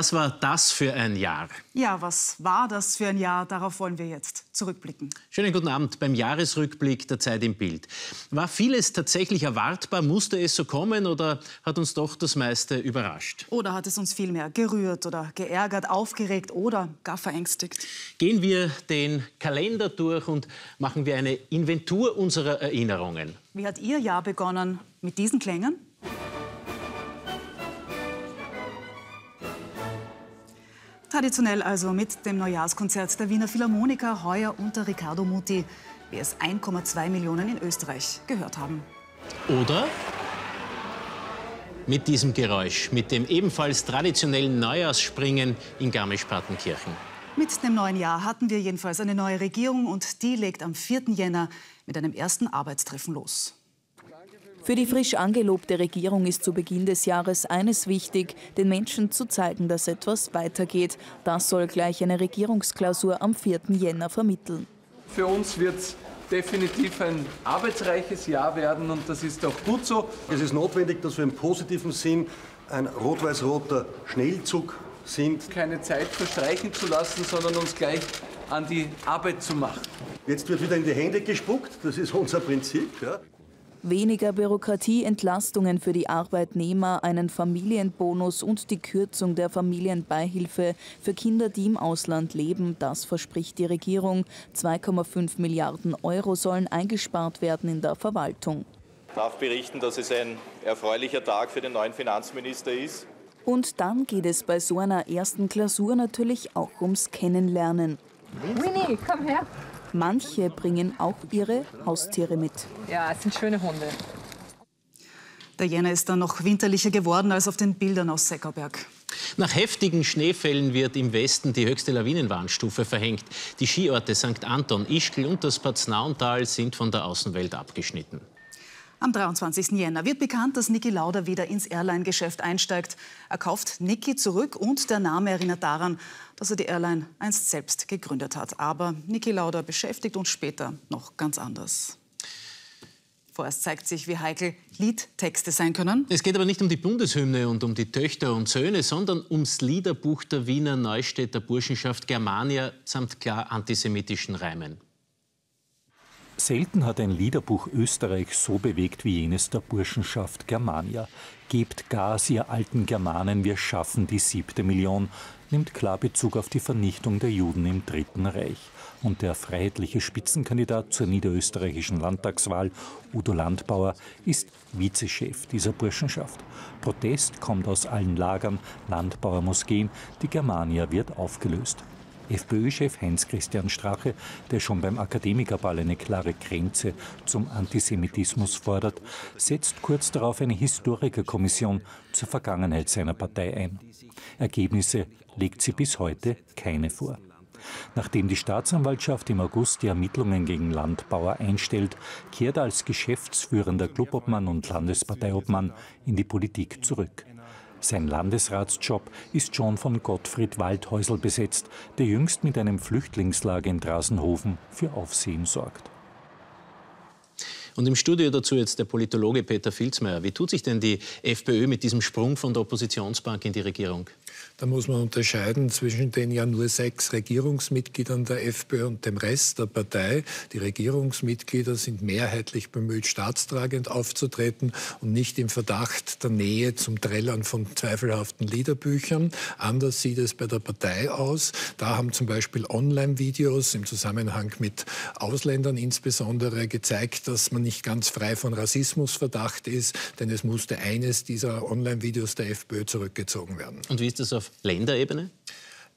Was war das für ein Jahr? Ja, was war das für ein Jahr? Darauf wollen wir jetzt zurückblicken. Schönen guten Abend beim Jahresrückblick der Zeit im Bild. War vieles tatsächlich erwartbar? Musste es so kommen oder hat uns doch das meiste überrascht? Oder hat es uns vielmehr gerührt oder geärgert, aufgeregt oder gar verängstigt? Gehen wir den Kalender durch und machen wir eine Inventur unserer Erinnerungen. Wie hat Ihr Jahr begonnen? Mit diesen Klängen? Traditionell also mit dem Neujahrskonzert der Wiener Philharmoniker heuer unter Riccardo Muti, wie es 1,2 Millionen in Österreich gehört haben. Oder mit diesem Geräusch, mit dem ebenfalls traditionellen Neujahrsspringen in Garmisch-Partenkirchen. Mit dem neuen Jahr hatten wir jedenfalls eine neue Regierung und die legt am 4. Jänner mit einem ersten Arbeitstreffen los. Für die frisch angelobte Regierung ist zu Beginn des Jahres eines wichtig, den Menschen zu zeigen, dass etwas weitergeht. Das soll gleich eine Regierungsklausur am 4. Jänner vermitteln. Für uns wird es definitiv ein arbeitsreiches Jahr werden und das ist auch gut so. Es ist notwendig, dass wir im positiven Sinn ein rot-weiß-roter Schnellzug sind. Keine Zeit verstreichen zu lassen, sondern uns gleich an die Arbeit zu machen. Jetzt wird wieder in die Hände gespuckt, das ist unser Prinzip. Ja. Weniger Bürokratie, Entlastungen für die Arbeitnehmer, einen Familienbonus und die Kürzung der Familienbeihilfe für Kinder, die im Ausland leben, das verspricht die Regierung. 2,5 Milliarden Euro sollen eingespart werden in der Verwaltung. Ich darf berichten, dass es ein erfreulicher Tag für den neuen Finanzminister ist. Und dann geht es bei so einer ersten Klausur natürlich auch ums Kennenlernen. Winnie, komm her. Manche bringen auch ihre Haustiere mit. Ja, es sind schöne Hunde. Der Jänner ist dann noch winterlicher geworden als auf den Bildern aus Seckerberg. Nach heftigen Schneefällen wird im Westen die höchste Lawinenwarnstufe verhängt. Die Skiorte St. Anton, Ischgl und das Paznauntal sind von der Außenwelt abgeschnitten. Am 23. Jänner wird bekannt, dass Niki Lauda wieder ins Airline-Geschäft einsteigt. Er kauft Niki zurück und der Name erinnert daran, dass er die Airline einst selbst gegründet hat. Aber Niki Lauda beschäftigt uns später noch ganz anders. Vorerst zeigt sich, wie heikel Liedtexte sein können. Es geht aber nicht um die Bundeshymne und um die Töchter und Söhne, sondern ums Liederbuch der Wiener Neustädter Burschenschaft Germania samt klar antisemitischen Reimen. Selten hat ein Liederbuch Österreich so bewegt wie jenes der Burschenschaft Germania. Gebt Gas, ihr alten Germanen, wir schaffen die siebte Million, nimmt klar Bezug auf die Vernichtung der Juden im Dritten Reich. Und der freiheitliche Spitzenkandidat zur niederösterreichischen Landtagswahl, Udo Landbauer, ist Vizechef dieser Burschenschaft. Protest kommt aus allen Lagern, Landbauer muss gehen, die Germania wird aufgelöst. FPÖ-Chef Heinz-Christian Strache, der schon beim Akademikerball eine klare Grenze zum Antisemitismus fordert, setzt kurz darauf eine Historikerkommission zur Vergangenheit seiner Partei ein. Ergebnisse legt sie bis heute keine vor. Nachdem die Staatsanwaltschaft im August die Ermittlungen gegen Landbauer einstellt, kehrt er als geschäftsführender Clubobmann und Landesparteiobmann in die Politik zurück. Sein Landesratsjob ist schon von Gottfried Waldhäusl besetzt, der jüngst mit einem Flüchtlingslager in Drasenhofen für Aufsehen sorgt. Und im Studio dazu jetzt der Politologe Peter Filzmeier. Wie tut sich denn die FPÖ mit diesem Sprung von der Oppositionsbank in die Regierung? Da muss man unterscheiden zwischen den ja nur sechs Regierungsmitgliedern der FPÖ und dem Rest der Partei. Die Regierungsmitglieder sind mehrheitlich bemüht, staatstragend aufzutreten und nicht im Verdacht der Nähe zum Trällern von zweifelhaften Liederbüchern. Anders sieht es bei der Partei aus. Da haben zum Beispiel Online-Videos im Zusammenhang mit Ausländern insbesondere gezeigt, dass man nicht ganz frei von Rassismusverdacht ist, denn es musste eines dieser Online-Videos der FPÖ zurückgezogen werden. Und wie ist das auf Länderebene?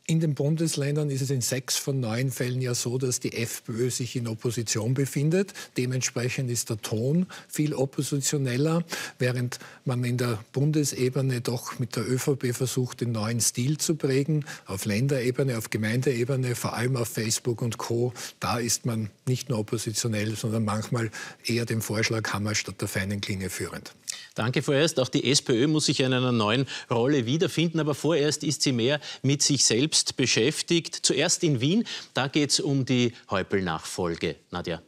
In den Bundesländern ist es in sechs von neun Fällen ja so, dass die FPÖ sich in Opposition befindet. Dementsprechend ist der Ton viel oppositioneller, während man in der Bundesebene doch mit der ÖVP versucht, den neuen Stil zu prägen. Auf Länderebene, auf Gemeindeebene, vor allem auf Facebook und Co. Da ist man nicht nur oppositionell, sondern manchmal eher dem Vorschlag Hammer statt der feinen Klinge führend. Danke vorerst. Auch die SPÖ muss sich in einer neuen Rolle wiederfinden, aber vorerst ist sie mehr mit sich selbst beschäftigt. Zuerst in Wien, da geht es um die Häupl-Nachfolge. Nadja.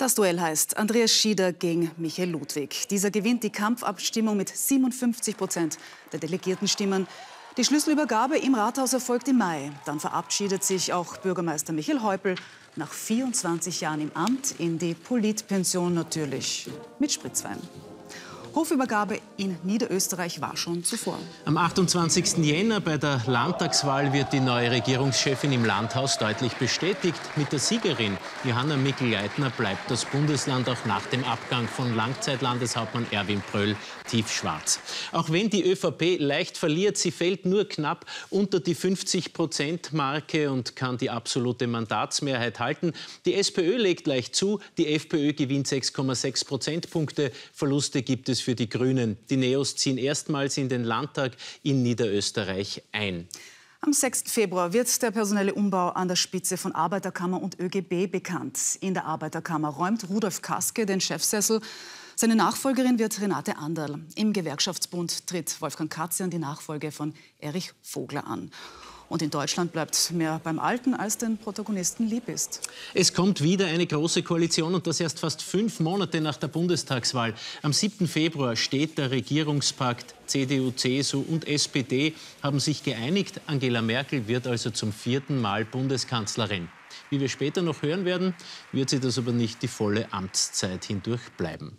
Das Duell heißt Andreas Schieder gegen Michael Ludwig. Dieser gewinnt die Kampfabstimmung mit 57 Prozent der Delegiertenstimmen. Die Schlüsselübergabe im Rathaus erfolgt im Mai. Dann verabschiedet sich auch Bürgermeister Michael Häupl nach 24 Jahren im Amt in die Politpension natürlich mit Spritzwein. Hofübergabe in Niederösterreich war schon zuvor. Am 28. Jänner bei der Landtagswahl wird die neue Regierungschefin im Landhaus deutlich bestätigt. Mit der Siegerin Johanna Mikl-Leitner bleibt das Bundesland auch nach dem Abgang von Langzeitlandeshauptmann Erwin Pröll tiefschwarz. Auch wenn die ÖVP leicht verliert, sie fällt nur knapp unter die 50-Prozent-Marke und kann die absolute Mandatsmehrheit halten. Die SPÖ legt leicht zu, die FPÖ gewinnt 6,6 Prozentpunkte. Verluste gibt es für die Grünen. Die Neos ziehen erstmals in den Landtag in Niederösterreich ein. Am 6. Februar wird der personelle Umbau an der Spitze von Arbeiterkammer und ÖGB bekannt. In der Arbeiterkammer räumt Rudolf Kaske den Chefsessel. Seine Nachfolgerin wird Renate Anderl. Im Gewerkschaftsbund tritt Wolfgang Katze an die Nachfolge von Erich Vogler an. Und in Deutschland bleibt mehr beim Alten, als den Protagonisten lieb ist. Es kommt wieder eine große Koalition und das erst fast fünf Monate nach der Bundestagswahl. Am 7. Februar steht der Regierungspakt. CDU, CSU und SPD haben sich geeinigt. Angela Merkel wird also zum vierten Mal Bundeskanzlerin. Wie wir später noch hören werden, wird sie das aber nicht die volle Amtszeit hindurch bleiben.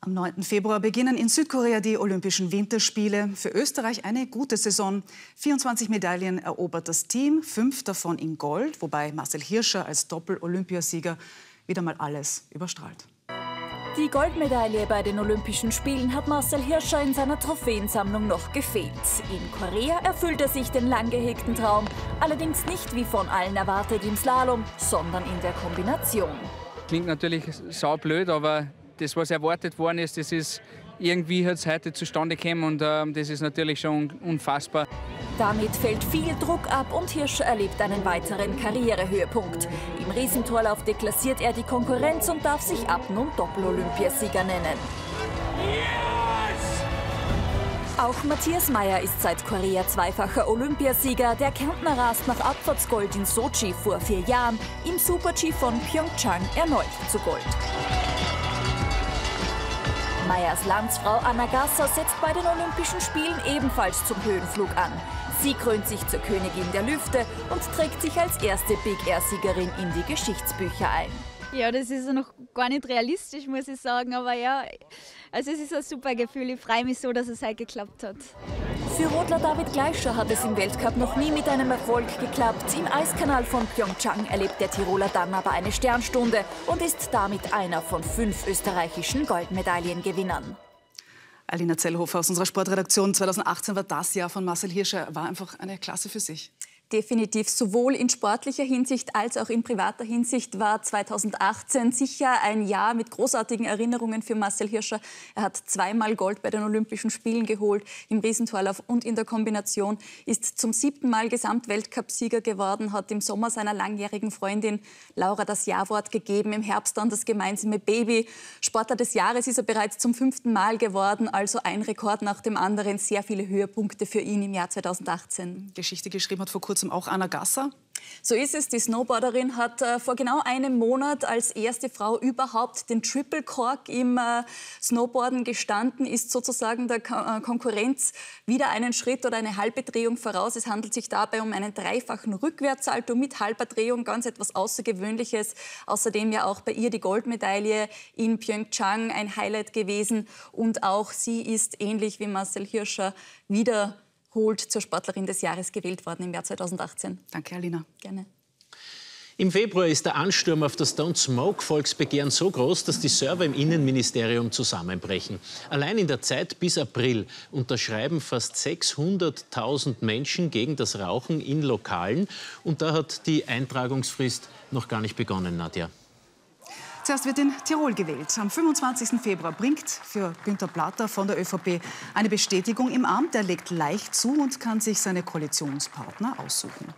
Am 9. Februar beginnen in Südkorea die Olympischen Winterspiele. Für Österreich eine gute Saison. 24 Medaillen erobert das Team, fünf davon in Gold, wobei Marcel Hirscher als Doppel-Olympiasieger wieder mal alles überstrahlt. Die Goldmedaille bei den Olympischen Spielen hat Marcel Hirscher in seiner Trophäensammlung noch gefehlt. In Korea erfüllt er sich den lang gehegten Traum, allerdings nicht wie von allen erwartet im Slalom, sondern in der Kombination. Klingt natürlich saublöd, aber das, was erwartet worden ist, das ist irgendwie hat es heute zustande gekommen und äh, das ist natürlich schon unfassbar. Damit fällt viel Druck ab und Hirsch erlebt einen weiteren Karrierehöhepunkt. Im Riesentorlauf deklassiert er die Konkurrenz und darf sich ab nun Doppel-Olympiasieger nennen. Yes! Auch Matthias Meyer ist seit Korea zweifacher Olympiasieger. Der Kärntner rast nach Abfahrtsgold in Sochi vor vier Jahren im Super-G von Pyeongchang erneut zu Gold. Meyers Landsfrau Anna Gasser setzt bei den Olympischen Spielen ebenfalls zum Höhenflug an. Sie krönt sich zur Königin der Lüfte und trägt sich als erste Big Air-Siegerin in die Geschichtsbücher ein. Ja, das ist noch gar nicht realistisch, muss ich sagen. Aber ja, also es ist ein super Gefühl. Ich freue mich so, dass es heute geklappt hat. Für Rodler David Gleischer hat es im Weltcup noch nie mit einem Erfolg geklappt. Im Eiskanal von Pyeongchang erlebt der Tiroler dann aber eine Sternstunde und ist damit einer von fünf österreichischen Goldmedaillengewinnern. Alina Zellhofer aus unserer Sportredaktion. 2018 war das Jahr von Marcel Hirscher, war einfach eine Klasse für sich. Definitiv. Sowohl in sportlicher Hinsicht als auch in privater Hinsicht war 2018 sicher ein Jahr mit großartigen Erinnerungen für Marcel Hirscher. Er hat zweimal Gold bei den Olympischen Spielen geholt, im Riesentorlauf und in der Kombination, ist zum siebten Mal Gesamtweltcupsieger geworden, hat im Sommer seiner langjährigen Freundin Laura das Ja-Wort gegeben, im Herbst dann das gemeinsame Baby. Sportler des Jahres ist er bereits zum fünften Mal geworden, also ein Rekord nach dem anderen. Sehr viele Höhepunkte für ihn im Jahr 2018. Geschichte geschrieben hat vor kurzem kurzem auch Anna Gasser. So ist es. Die Snowboarderin hat äh, vor genau einem Monat als erste Frau überhaupt den Triple Cork im äh, Snowboarden gestanden, ist sozusagen der Ko äh, Konkurrenz wieder einen Schritt oder eine halbe Drehung voraus. Es handelt sich dabei um einen dreifachen Rückwärtssalto mit halber Drehung, ganz etwas Außergewöhnliches. Außerdem ja auch bei ihr die Goldmedaille in Pyeongchang ein Highlight gewesen. Und auch sie ist ähnlich wie Marcel Hirscher wieder Holt zur Sportlerin des Jahres gewählt worden im Jahr 2018. Danke, Alina. Gerne. Im Februar ist der Ansturm auf das Don't Smoke Volksbegehren so groß, dass die Server im Innenministerium zusammenbrechen. Allein in der Zeit bis April unterschreiben fast 600.000 Menschen gegen das Rauchen in Lokalen. Und da hat die Eintragungsfrist noch gar nicht begonnen, Nadja. Zuerst wird in Tirol gewählt. Am 25. Februar bringt für Günter Platter von der ÖVP eine Bestätigung im Amt. Er legt leicht zu und kann sich seine Koalitionspartner aussuchen.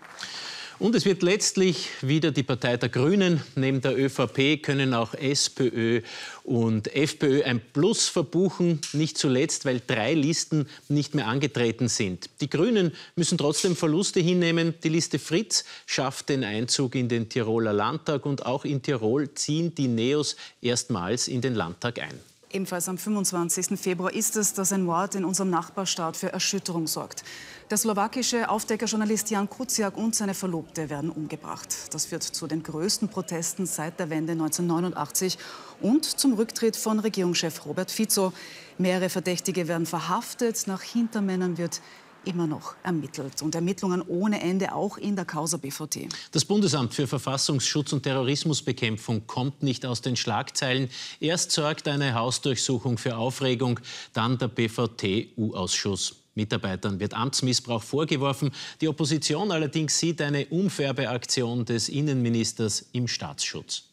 Und es wird letztlich wieder die Partei der Grünen. Neben der ÖVP können auch SPÖ und FPÖ ein Plus verbuchen. Nicht zuletzt, weil drei Listen nicht mehr angetreten sind. Die Grünen müssen trotzdem Verluste hinnehmen. Die Liste Fritz schafft den Einzug in den Tiroler Landtag und auch in Tirol ziehen die Neos erstmals in den Landtag ein. Ebenfalls am 25. Februar ist es, dass ein Mord in unserem Nachbarstaat für Erschütterung sorgt. Der slowakische Aufdeckerjournalist Jan Kuciak und seine Verlobte werden umgebracht. Das führt zu den größten Protesten seit der Wende 1989 und zum Rücktritt von Regierungschef Robert Fico. Mehrere Verdächtige werden verhaftet. Nach Hintermännern wird immer noch ermittelt. Und Ermittlungen ohne Ende auch in der Causa BVT. Das Bundesamt für Verfassungsschutz und Terrorismusbekämpfung kommt nicht aus den Schlagzeilen. Erst sorgt eine Hausdurchsuchung für Aufregung, dann der BVT-U-Ausschuss. Mitarbeitern wird Amtsmissbrauch vorgeworfen. Die Opposition allerdings sieht eine Umfärbeaktion des Innenministers im Staatsschutz.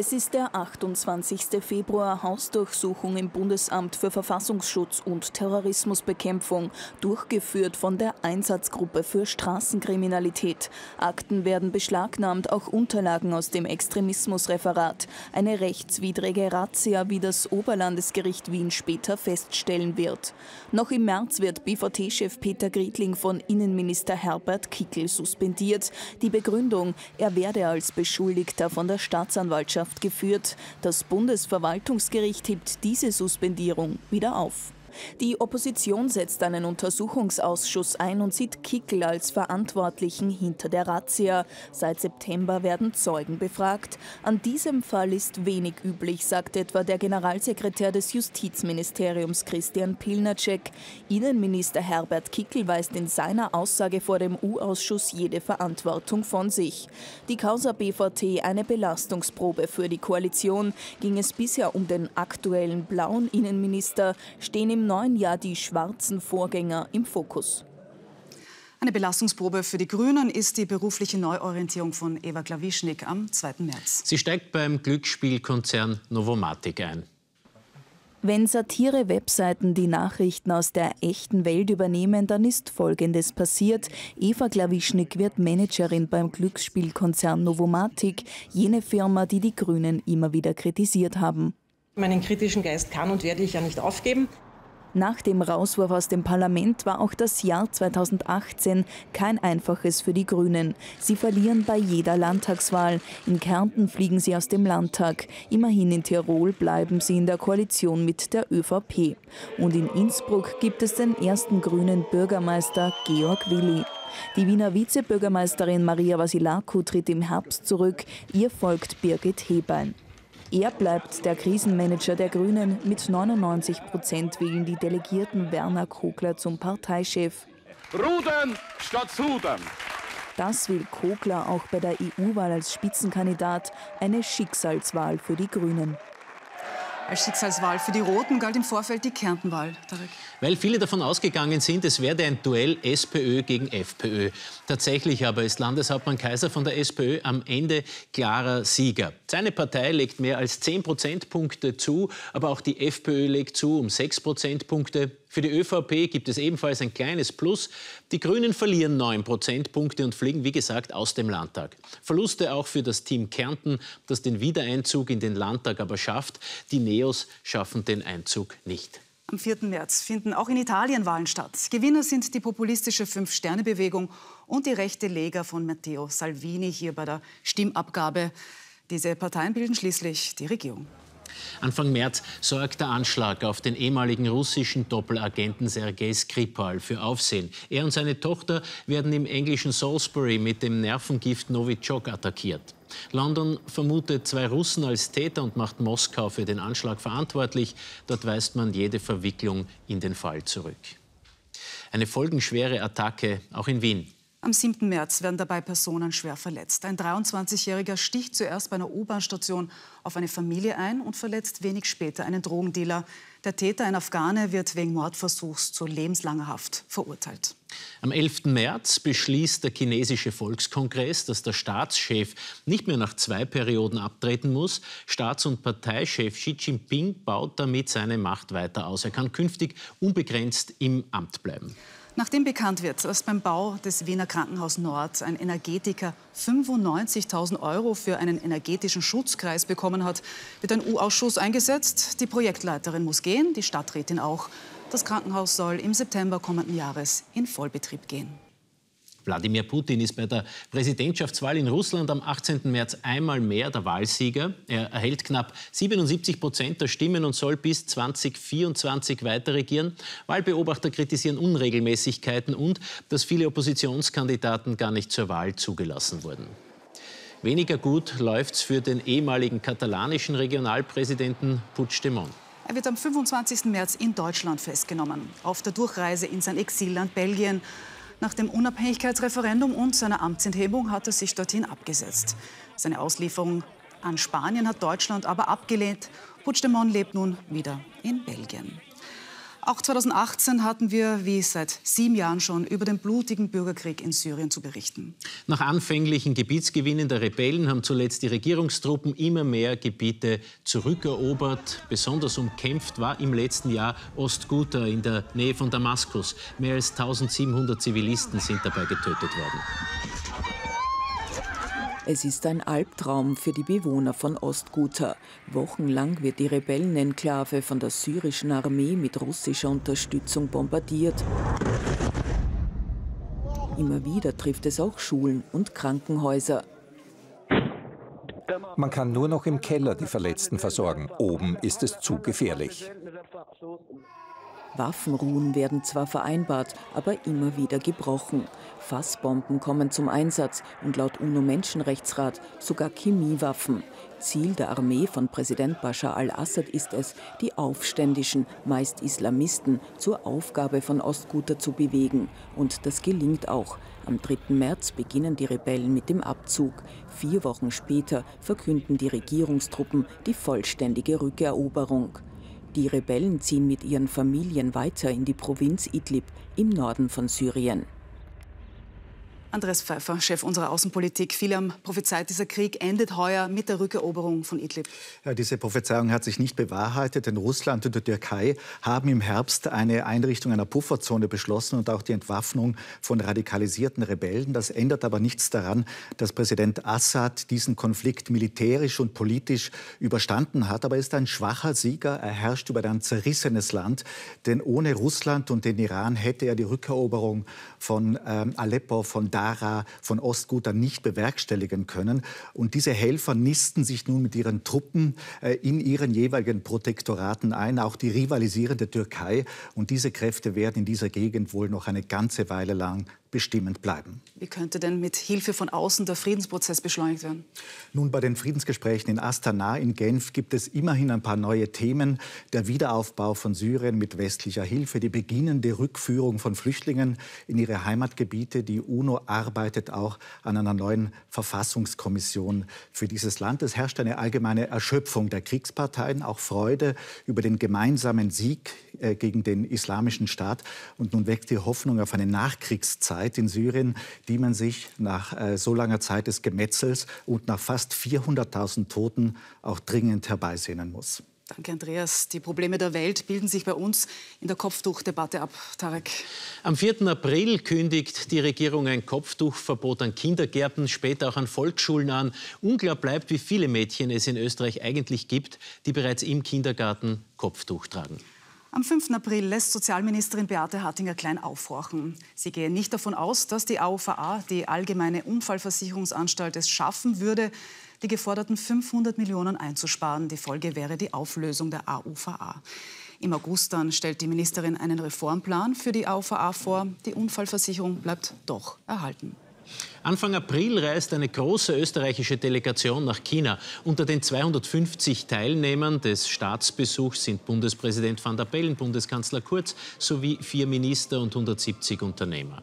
Es ist der 28. Februar, Hausdurchsuchung im Bundesamt für Verfassungsschutz und Terrorismusbekämpfung, durchgeführt von der Einsatzgruppe für Straßenkriminalität. Akten werden beschlagnahmt, auch Unterlagen aus dem Extremismusreferat. Eine rechtswidrige Razzia, wie das Oberlandesgericht Wien später feststellen wird. Noch im März wird BVT-Chef Peter Griedling von Innenminister Herbert Kickel suspendiert. Die Begründung, er werde als Beschuldigter von der Staatsanwaltschaft Gesellschaft geführt. Das Bundesverwaltungsgericht hebt diese Suspendierung wieder auf. Die Opposition setzt einen Untersuchungsausschuss ein und sieht Kickel als Verantwortlichen hinter der Razzia. Seit September werden Zeugen befragt. An diesem Fall ist wenig üblich, sagt etwa der Generalsekretär des Justizministeriums Christian Pilnacek. Innenminister Herbert Kickel weist in seiner Aussage vor dem U-Ausschuss jede Verantwortung von sich. Die Causa BVT eine Belastungsprobe für die Koalition. Ging es bisher um den aktuellen blauen Innenminister, stehen im neuen Jahr die schwarzen Vorgänger im Fokus. Eine Belastungsprobe für die Grünen ist die berufliche Neuorientierung von Eva Klawischnik am 2. März. Sie steigt beim Glücksspielkonzern Novomatic ein. Wenn Satire-Webseiten die Nachrichten aus der echten Welt übernehmen, dann ist Folgendes passiert. Eva Klawischnik wird Managerin beim Glücksspielkonzern Novomatic, jene Firma, die die Grünen immer wieder kritisiert haben. Meinen kritischen Geist kann und werde ich ja nicht aufgeben. Nach dem Rauswurf aus dem Parlament war auch das Jahr 2018 kein einfaches für die Grünen. Sie verlieren bei jeder Landtagswahl. In Kärnten fliegen sie aus dem Landtag. Immerhin in Tirol bleiben sie in der Koalition mit der ÖVP. Und in Innsbruck gibt es den ersten grünen Bürgermeister Georg Willi. Die Wiener Vizebürgermeisterin Maria Vasilaku tritt im Herbst zurück. Ihr folgt Birgit Hebein. Er bleibt der Krisenmanager der Grünen. Mit 99 Prozent wählen die Delegierten Werner Kogler zum Parteichef. Rudern statt Sudern. Das will Kogler auch bei der EU-Wahl als Spitzenkandidat, eine Schicksalswahl für die Grünen. Als Schicksalswahl für die Roten galt im Vorfeld die Kärntenwahl. Tarek. Weil viele davon ausgegangen sind, es werde ein Duell SPÖ gegen FPÖ. Tatsächlich aber ist Landeshauptmann Kaiser von der SPÖ am Ende klarer Sieger. Seine Partei legt mehr als 10 Prozentpunkte zu, aber auch die FPÖ legt zu um 6 Prozentpunkte. Für die ÖVP gibt es ebenfalls ein kleines Plus. Die Grünen verlieren 9 Prozentpunkte und fliegen, wie gesagt, aus dem Landtag. Verluste auch für das Team Kärnten, das den Wiedereinzug in den Landtag aber schafft. Die Neos schaffen den Einzug nicht. Am 4. März finden auch in Italien Wahlen statt. Gewinner sind die populistische Fünf-Sterne-Bewegung und die rechte Lega von Matteo Salvini hier bei der Stimmabgabe. Diese Parteien bilden schließlich die Regierung. Anfang März sorgt der Anschlag auf den ehemaligen russischen Doppelagenten Sergei Skripal für Aufsehen. Er und seine Tochter werden im englischen Salisbury mit dem Nervengift Novichok attackiert. London vermutet zwei Russen als Täter und macht Moskau für den Anschlag verantwortlich. Dort weist man jede Verwicklung in den Fall zurück. Eine folgenschwere Attacke auch in Wien. Am 7. März werden dabei Personen schwer verletzt. Ein 23-Jähriger sticht zuerst bei einer U-Bahn-Station auf eine Familie ein und verletzt wenig später einen Drogendealer. Der Täter, ein Afghane, wird wegen Mordversuchs zu lebenslanger Haft verurteilt. Am 11. März beschließt der chinesische Volkskongress, dass der Staatschef nicht mehr nach zwei Perioden abtreten muss. Staats- und Parteichef Xi Jinping baut damit seine Macht weiter aus. Er kann künftig unbegrenzt im Amt bleiben. Nachdem bekannt wird, dass beim Bau des Wiener Krankenhaus Nord ein Energetiker 95.000 Euro für einen energetischen Schutzkreis bekommen hat, wird ein U-Ausschuss eingesetzt. Die Projektleiterin muss gehen, die Stadträtin auch. Das Krankenhaus soll im September kommenden Jahres in Vollbetrieb gehen. Wladimir Putin ist bei der Präsidentschaftswahl in Russland am 18. März einmal mehr der Wahlsieger. Er erhält knapp 77 Prozent der Stimmen und soll bis 2024 weiter regieren. Wahlbeobachter kritisieren Unregelmäßigkeiten und dass viele Oppositionskandidaten gar nicht zur Wahl zugelassen wurden. Weniger gut läuft es für den ehemaligen katalanischen Regionalpräsidenten Puigdemont. Er wird am 25. März in Deutschland festgenommen, auf der Durchreise in sein Exilland Belgien. Nach dem Unabhängigkeitsreferendum und seiner Amtsenthebung hat er sich dorthin abgesetzt. Seine Auslieferung an Spanien hat Deutschland aber abgelehnt. Puigdemont lebt nun wieder in Belgien. Auch 2018 hatten wir, wie seit sieben Jahren schon, über den blutigen Bürgerkrieg in Syrien zu berichten. Nach anfänglichen Gebietsgewinnen der Rebellen haben zuletzt die Regierungstruppen immer mehr Gebiete zurückerobert. Besonders umkämpft war im letzten Jahr Ostguta in der Nähe von Damaskus. Mehr als 1700 Zivilisten sind dabei getötet worden. Es ist ein Albtraum für die Bewohner von Ostguta. Wochenlang wird die Rebellenenklave von der syrischen Armee mit russischer Unterstützung bombardiert. Immer wieder trifft es auch Schulen und Krankenhäuser. Man kann nur noch im Keller die Verletzten versorgen. Oben ist es zu gefährlich. Waffenruhen werden zwar vereinbart, aber immer wieder gebrochen. Fassbomben kommen zum Einsatz und laut UNO-Menschenrechtsrat sogar Chemiewaffen. Ziel der Armee von Präsident Bashar al-Assad ist es, die Aufständischen, meist Islamisten, zur Aufgabe von Ostguta zu bewegen. Und das gelingt auch. Am 3. März beginnen die Rebellen mit dem Abzug. Vier Wochen später verkünden die Regierungstruppen die vollständige Rückeroberung. Die Rebellen ziehen mit ihren Familien weiter in die Provinz Idlib im Norden von Syrien. Andreas Pfeiffer, Chef unserer Außenpolitik. Viele haben prophezeit, dieser Krieg endet heuer mit der Rückeroberung von Idlib. Ja, diese Prophezeiung hat sich nicht bewahrheitet, denn Russland und die Türkei haben im Herbst eine Einrichtung einer Pufferzone beschlossen und auch die Entwaffnung von radikalisierten Rebellen. Das ändert aber nichts daran, dass Präsident Assad diesen Konflikt militärisch und politisch überstanden hat. Aber er ist ein schwacher Sieger. Er herrscht über ein zerrissenes Land. Denn ohne Russland und den Iran hätte er die Rückeroberung von ähm, Aleppo, von Dara, von Ostguta nicht bewerkstelligen können. Und diese Helfer nisten sich nun mit ihren Truppen äh, in ihren jeweiligen Protektoraten ein, auch die rivalisierende Türkei. Und diese Kräfte werden in dieser Gegend wohl noch eine ganze Weile lang bestimmend bleiben. Wie könnte denn mit Hilfe von außen der Friedensprozess beschleunigt werden? Nun, bei den Friedensgesprächen in Astana, in Genf, gibt es immerhin ein paar neue Themen. Der Wiederaufbau von Syrien mit westlicher Hilfe, die beginnende Rückführung von Flüchtlingen in ihre Heimatgebiete. Die UNO arbeitet auch an einer neuen Verfassungskommission für dieses Land. Es herrscht eine allgemeine Erschöpfung der Kriegsparteien, auch Freude über den gemeinsamen Sieg äh, gegen den Islamischen Staat. Und nun wächst die Hoffnung auf eine Nachkriegszeit in Syrien, die man sich nach äh, so langer Zeit des Gemetzels und nach fast 400.000 Toten auch dringend herbeisehnen muss. Danke, Andreas. Die Probleme der Welt bilden sich bei uns in der Kopftuchdebatte ab. Tarek. Am 4. April kündigt die Regierung ein Kopftuchverbot an Kindergärten, später auch an Volksschulen an. Unklar bleibt, wie viele Mädchen es in Österreich eigentlich gibt, die bereits im Kindergarten Kopftuch tragen. Am 5. April lässt Sozialministerin Beate Hartinger-Klein aufhorchen. Sie gehe nicht davon aus, dass die AUVA, die Allgemeine Unfallversicherungsanstalt, es schaffen würde, die geforderten 500 Millionen einzusparen. Die Folge wäre die Auflösung der AUVA. Im August dann stellt die Ministerin einen Reformplan für die AUVA vor. Die Unfallversicherung bleibt doch erhalten. Anfang April reist eine große österreichische Delegation nach China. Unter den 250 Teilnehmern des Staatsbesuchs sind Bundespräsident van der Bellen, Bundeskanzler Kurz sowie vier Minister und 170 Unternehmer.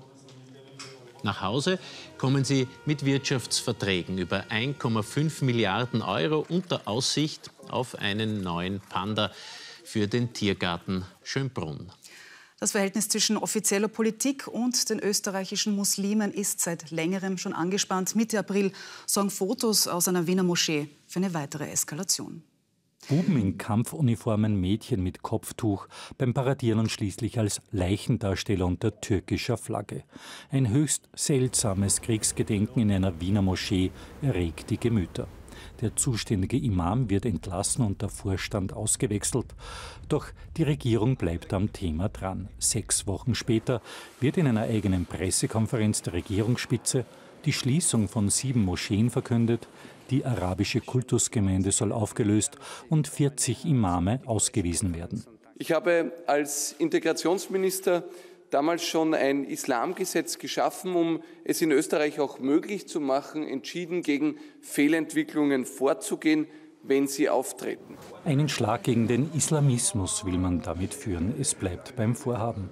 Nach Hause kommen sie mit Wirtschaftsverträgen über 1,5 Milliarden Euro unter Aussicht auf einen neuen Panda für den Tiergarten Schönbrunn. Das Verhältnis zwischen offizieller Politik und den österreichischen Muslimen ist seit längerem schon angespannt. Mitte April sorgen Fotos aus einer Wiener Moschee für eine weitere Eskalation. Buben in Kampfuniformen, Mädchen mit Kopftuch beim Paradieren schließlich als Leichendarsteller unter türkischer Flagge. Ein höchst seltsames Kriegsgedenken in einer Wiener Moschee erregt die Gemüter. Der zuständige Imam wird entlassen und der Vorstand ausgewechselt. Doch die Regierung bleibt am Thema dran. Sechs Wochen später wird in einer eigenen Pressekonferenz der Regierungsspitze die Schließung von sieben Moscheen verkündet, die arabische Kultusgemeinde soll aufgelöst und 40 Imame ausgewiesen werden. Ich habe als Integrationsminister damals schon ein Islamgesetz geschaffen, um es in Österreich auch möglich zu machen, entschieden gegen Fehlentwicklungen vorzugehen, wenn sie auftreten. Einen Schlag gegen den Islamismus will man damit führen. Es bleibt beim Vorhaben.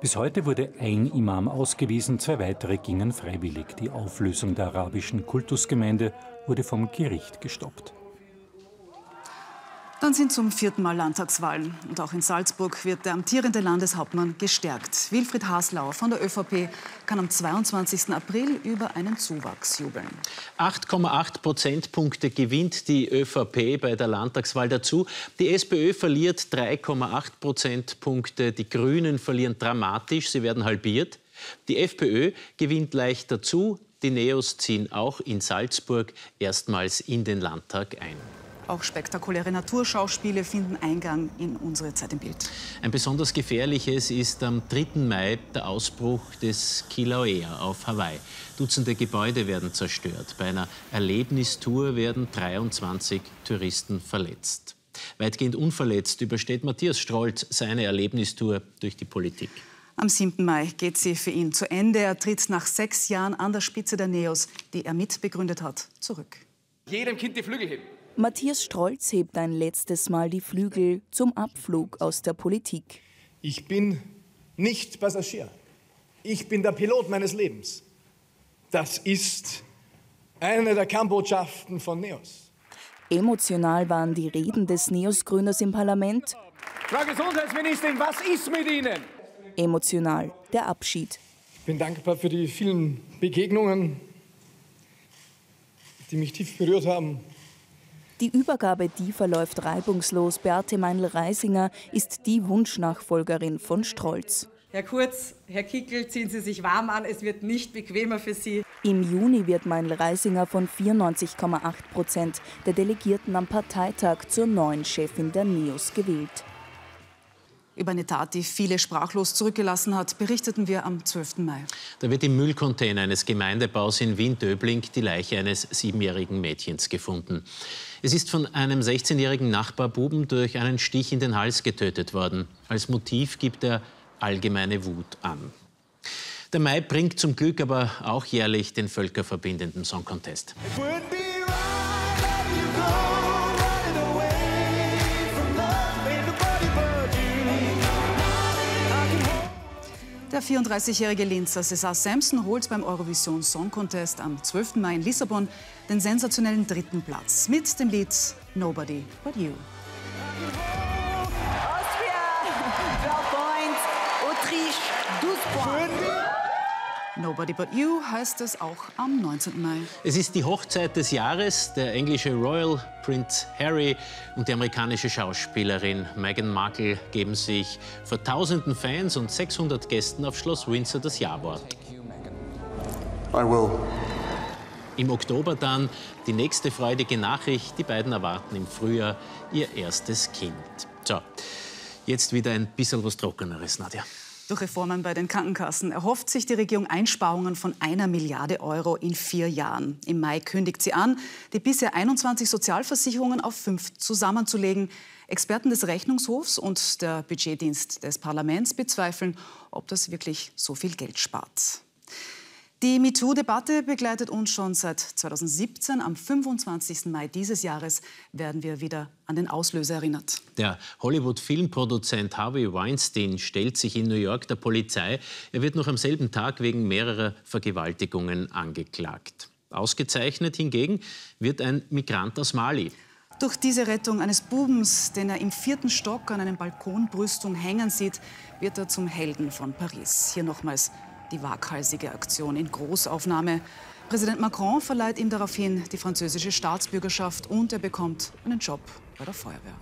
Bis heute wurde ein Imam ausgewiesen, zwei weitere gingen freiwillig. Die Auflösung der arabischen Kultusgemeinde wurde vom Gericht gestoppt. Dann sind zum vierten Mal Landtagswahlen. Und auch in Salzburg wird der amtierende Landeshauptmann gestärkt. Wilfried Haslauer von der ÖVP kann am 22. April über einen Zuwachs jubeln. 8,8 Prozentpunkte gewinnt die ÖVP bei der Landtagswahl dazu. Die SPÖ verliert 3,8 Prozentpunkte. Die Grünen verlieren dramatisch. Sie werden halbiert. Die FPÖ gewinnt leicht dazu. Die Neos ziehen auch in Salzburg erstmals in den Landtag ein. Auch spektakuläre Naturschauspiele finden Eingang in unsere Zeit im Bild. Ein besonders gefährliches ist am 3. Mai der Ausbruch des Kilauea auf Hawaii. Dutzende Gebäude werden zerstört. Bei einer Erlebnistour werden 23 Touristen verletzt. Weitgehend unverletzt übersteht Matthias Strolz seine Erlebnistour durch die Politik. Am 7. Mai geht sie für ihn zu Ende. Er tritt nach sechs Jahren an der Spitze der NEOS, die er mitbegründet hat, zurück. Jedem Kind die Flügel heben. Matthias Strolz hebt ein letztes Mal die Flügel zum Abflug aus der Politik. Ich bin nicht Passagier. Ich bin der Pilot meines Lebens. Das ist eine der Kernbotschaften von NEOS. Emotional waren die Reden des NEOS-Gründers im Parlament. Frau Gesundheitsministerin, was ist mit Ihnen? Emotional der Abschied. Ich bin dankbar für die vielen Begegnungen, die mich tief berührt haben. Die Übergabe, die verläuft reibungslos. Beate Meinl-Reisinger ist die Wunschnachfolgerin von Strolz. Herr Kurz, Herr Kickel, ziehen Sie sich warm an, es wird nicht bequemer für Sie. Im Juni wird Meinl-Reisinger von 94,8 Prozent der Delegierten am Parteitag zur neuen Chefin der NEOS gewählt. Über eine Tat, die viele sprachlos zurückgelassen hat, berichteten wir am 12. Mai. Da wird im Müllcontainer eines Gemeindebaus in Wien-Döbling die Leiche eines siebenjährigen Mädchens gefunden. Es ist von einem 16-jährigen Nachbarbuben durch einen Stich in den Hals getötet worden. Als Motiv gibt er allgemeine Wut an. Der Mai bringt zum Glück aber auch jährlich den völkerverbindenden Song Contest. Der 34-jährige Linzer Cesar Sampson holt beim Eurovision Song Contest am 12. Mai in Lissabon den sensationellen dritten Platz mit dem Lied Nobody But You. Austria, 12 points, Autriche, 12 points. Nobody But You heißt es auch am 19. Mai. Es ist die Hochzeit des Jahres. Der englische Royal Prince Harry und die amerikanische Schauspielerin Meghan Markle geben sich vor tausenden Fans und 600 Gästen auf Schloss Windsor das Ja-Wort. I will. Im Oktober dann die nächste freudige Nachricht. Die beiden erwarten im Frühjahr ihr erstes Kind. So, jetzt wieder ein bisschen was Trockeneres, Nadja. Durch Reformen bei den Krankenkassen erhofft sich die Regierung Einsparungen von einer Milliarde Euro in vier Jahren. Im Mai kündigt sie an, die bisher 21 Sozialversicherungen auf fünf zusammenzulegen. Experten des Rechnungshofs und der Budgetdienst des Parlaments bezweifeln, ob das wirklich so viel Geld spart. Die MeToo-Debatte begleitet uns schon seit 2017. Am 25. Mai dieses Jahres werden wir wieder an den Auslöser erinnert. Der Hollywood-Filmproduzent Harvey Weinstein stellt sich in New York der Polizei. Er wird noch am selben Tag wegen mehrerer Vergewaltigungen angeklagt. Ausgezeichnet hingegen wird ein Migrant aus Mali. Durch diese Rettung eines Bubens, den er im vierten Stock an einem Balkonbrüstung hängen sieht, wird er zum Helden von Paris. Hier nochmals die waghalsige Aktion in Großaufnahme. Präsident Macron verleiht ihm daraufhin die französische Staatsbürgerschaft und er bekommt einen Job bei der Feuerwehr.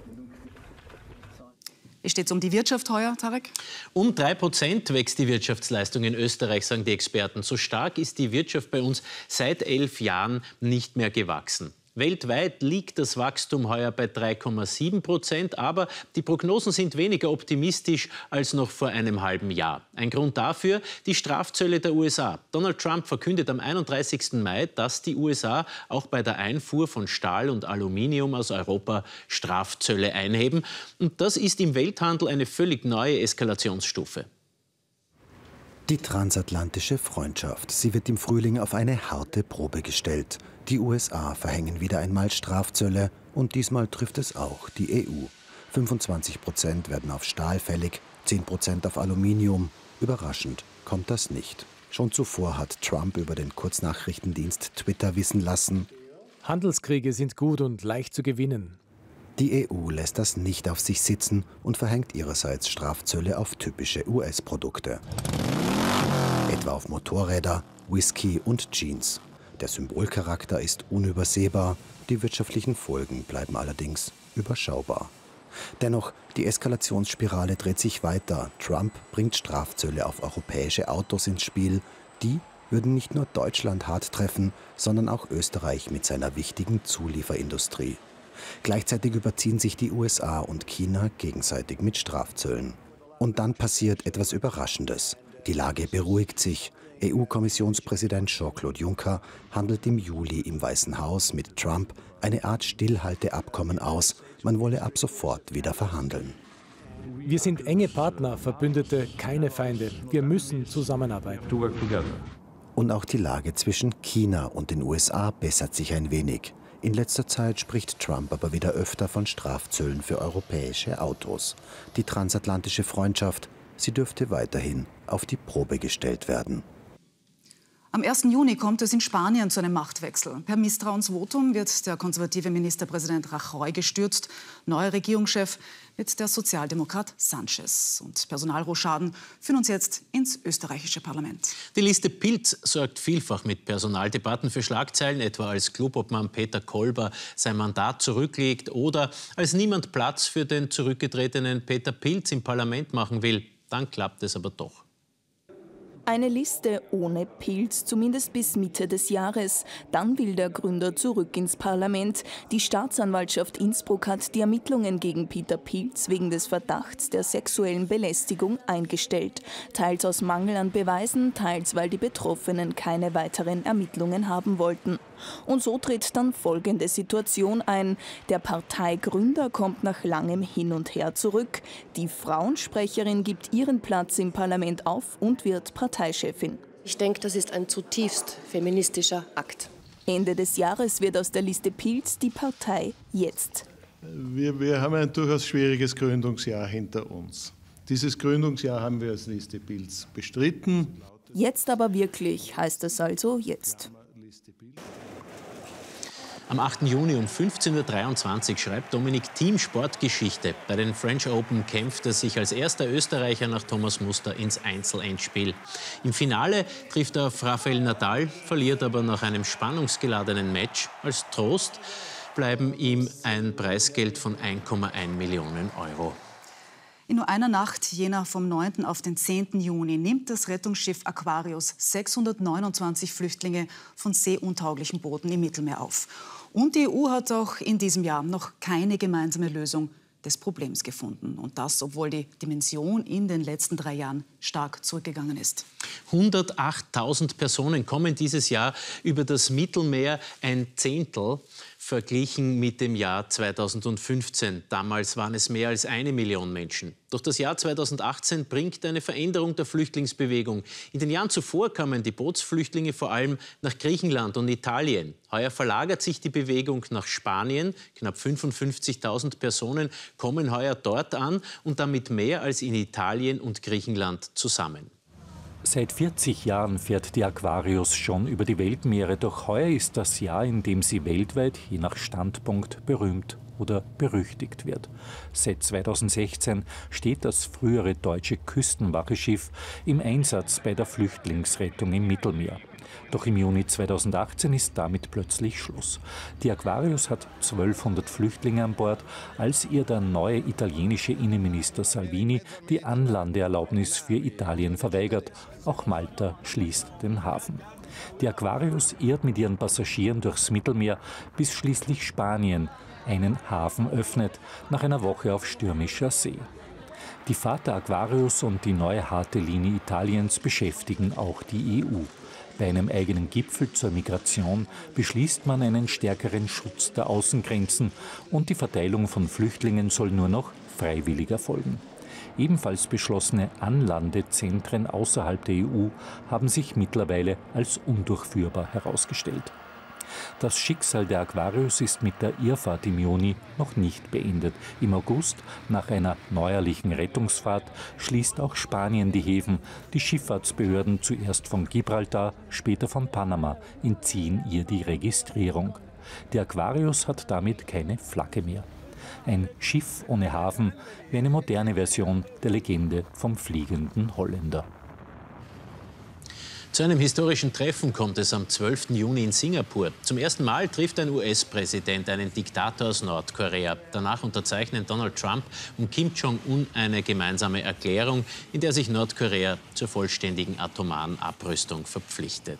Wie steht es um die Wirtschaft heuer, Tarek? Um drei Prozent wächst die Wirtschaftsleistung in Österreich, sagen die Experten. So stark ist die Wirtschaft bei uns seit elf Jahren nicht mehr gewachsen. Weltweit liegt das Wachstum heuer bei 3,7 Prozent, aber die Prognosen sind weniger optimistisch als noch vor einem halben Jahr. Ein Grund dafür die Strafzölle der USA. Donald Trump verkündet am 31. Mai, dass die USA auch bei der Einfuhr von Stahl und Aluminium aus Europa Strafzölle einheben. Und das ist im Welthandel eine völlig neue Eskalationsstufe. Die transatlantische Freundschaft. Sie wird im Frühling auf eine harte Probe gestellt. Die USA verhängen wieder einmal Strafzölle und diesmal trifft es auch die EU. 25 Prozent werden auf Stahl fällig, 10 Prozent auf Aluminium. Überraschend kommt das nicht. Schon zuvor hat Trump über den Kurznachrichtendienst Twitter wissen lassen, Handelskriege sind gut und leicht zu gewinnen. Die EU lässt das nicht auf sich sitzen und verhängt ihrerseits Strafzölle auf typische US-Produkte. Etwa auf Motorräder, Whisky und Jeans. Der Symbolcharakter ist unübersehbar, die wirtschaftlichen Folgen bleiben allerdings überschaubar. Dennoch, die Eskalationsspirale dreht sich weiter. Trump bringt Strafzölle auf europäische Autos ins Spiel. Die würden nicht nur Deutschland hart treffen, sondern auch Österreich mit seiner wichtigen Zulieferindustrie. Gleichzeitig überziehen sich die USA und China gegenseitig mit Strafzöllen. Und dann passiert etwas Überraschendes. Die Lage beruhigt sich. EU-Kommissionspräsident Jean-Claude Juncker handelt im Juli im Weißen Haus mit Trump eine Art Stillhalteabkommen aus. Man wolle ab sofort wieder verhandeln. Wir sind enge Partner, Verbündete, keine Feinde. Wir müssen zusammenarbeiten. Und auch die Lage zwischen China und den USA bessert sich ein wenig. In letzter Zeit spricht Trump aber wieder öfter von Strafzöllen für europäische Autos. Die transatlantische Freundschaft, sie dürfte weiterhin auf die Probe gestellt werden. Am 1. Juni kommt es in Spanien zu einem Machtwechsel. Per Misstrauensvotum wird der konservative Ministerpräsident Rajoy gestürzt. Neuer Regierungschef wird der Sozialdemokrat Sanchez. Und Personalrochaden führen uns jetzt ins österreichische Parlament. Die Liste Pilz sorgt vielfach mit Personaldebatten für Schlagzeilen, etwa als Klubobmann Peter Kolber sein Mandat zurücklegt oder als niemand Platz für den zurückgetretenen Peter Pilz im Parlament machen will. Dann klappt es aber doch. Eine Liste ohne Pilz, zumindest bis Mitte des Jahres. Dann will der Gründer zurück ins Parlament. Die Staatsanwaltschaft Innsbruck hat die Ermittlungen gegen Peter Pilz wegen des Verdachts der sexuellen Belästigung eingestellt. Teils aus Mangel an Beweisen, teils weil die Betroffenen keine weiteren Ermittlungen haben wollten. Und so tritt dann folgende Situation ein. Der Parteigründer kommt nach langem Hin und Her zurück. Die Frauensprecherin gibt ihren Platz im Parlament auf und wird Parteichefin. Ich denke, das ist ein zutiefst feministischer Akt. Ende des Jahres wird aus der Liste Pilz die Partei jetzt. Wir, wir haben ein durchaus schwieriges Gründungsjahr hinter uns. Dieses Gründungsjahr haben wir als Liste Pilz bestritten. Jetzt aber wirklich heißt es also jetzt. Am 8. Juni um 15.23 Uhr schreibt Dominik Team Sportgeschichte. Bei den French Open kämpft er sich als erster Österreicher nach Thomas Muster ins Einzelendspiel. Im Finale trifft er auf Rafael Nadal, verliert aber nach einem spannungsgeladenen Match. Als Trost bleiben ihm ein Preisgeld von 1,1 Millionen Euro. In nur einer Nacht, jener vom 9. auf den 10. Juni, nimmt das Rettungsschiff Aquarius 629 Flüchtlinge von seeuntauglichen Booten im Mittelmeer auf. Und die EU hat auch in diesem Jahr noch keine gemeinsame Lösung des Problems gefunden. Und das, obwohl die Dimension in den letzten drei Jahren stark zurückgegangen ist. 108.000 Personen kommen dieses Jahr über das Mittelmeer, ein Zehntel verglichen mit dem Jahr 2015. Damals waren es mehr als eine Million Menschen. Doch das Jahr 2018 bringt eine Veränderung der Flüchtlingsbewegung. In den Jahren zuvor kamen die Bootsflüchtlinge vor allem nach Griechenland und Italien. Heuer verlagert sich die Bewegung nach Spanien. Knapp 55.000 Personen kommen heuer dort an und damit mehr als in Italien und Griechenland zusammen. Seit 40 Jahren fährt die Aquarius schon über die Weltmeere, doch heuer ist das Jahr, in dem sie weltweit, je nach Standpunkt, berühmt oder berüchtigt wird. Seit 2016 steht das frühere deutsche Küstenwacheschiff im Einsatz bei der Flüchtlingsrettung im Mittelmeer. Doch im Juni 2018 ist damit plötzlich Schluss. Die Aquarius hat 1200 Flüchtlinge an Bord, als ihr der neue italienische Innenminister Salvini die Anlandeerlaubnis für Italien verweigert. Auch Malta schließt den Hafen. Die Aquarius irrt mit ihren Passagieren durchs Mittelmeer, bis schließlich Spanien einen Hafen öffnet, nach einer Woche auf stürmischer See. Die Fahrt der Aquarius und die neue harte Linie Italiens beschäftigen auch die EU. Bei einem eigenen Gipfel zur Migration beschließt man einen stärkeren Schutz der Außengrenzen und die Verteilung von Flüchtlingen soll nur noch freiwillig erfolgen. Ebenfalls beschlossene Anlandezentren außerhalb der EU haben sich mittlerweile als undurchführbar herausgestellt. Das Schicksal der Aquarius ist mit der Irrfahrt im Juni noch nicht beendet. Im August, nach einer neuerlichen Rettungsfahrt, schließt auch Spanien die Häfen. Die Schifffahrtsbehörden zuerst von Gibraltar, später von Panama entziehen ihr die Registrierung. Der Aquarius hat damit keine Flagge mehr. Ein Schiff ohne Hafen wie eine moderne Version der Legende vom fliegenden Holländer. Zu einem historischen Treffen kommt es am 12. Juni in Singapur. Zum ersten Mal trifft ein US-Präsident einen Diktator aus Nordkorea. Danach unterzeichnen Donald Trump und Kim Jong-un eine gemeinsame Erklärung, in der sich Nordkorea zur vollständigen atomaren Abrüstung verpflichtet.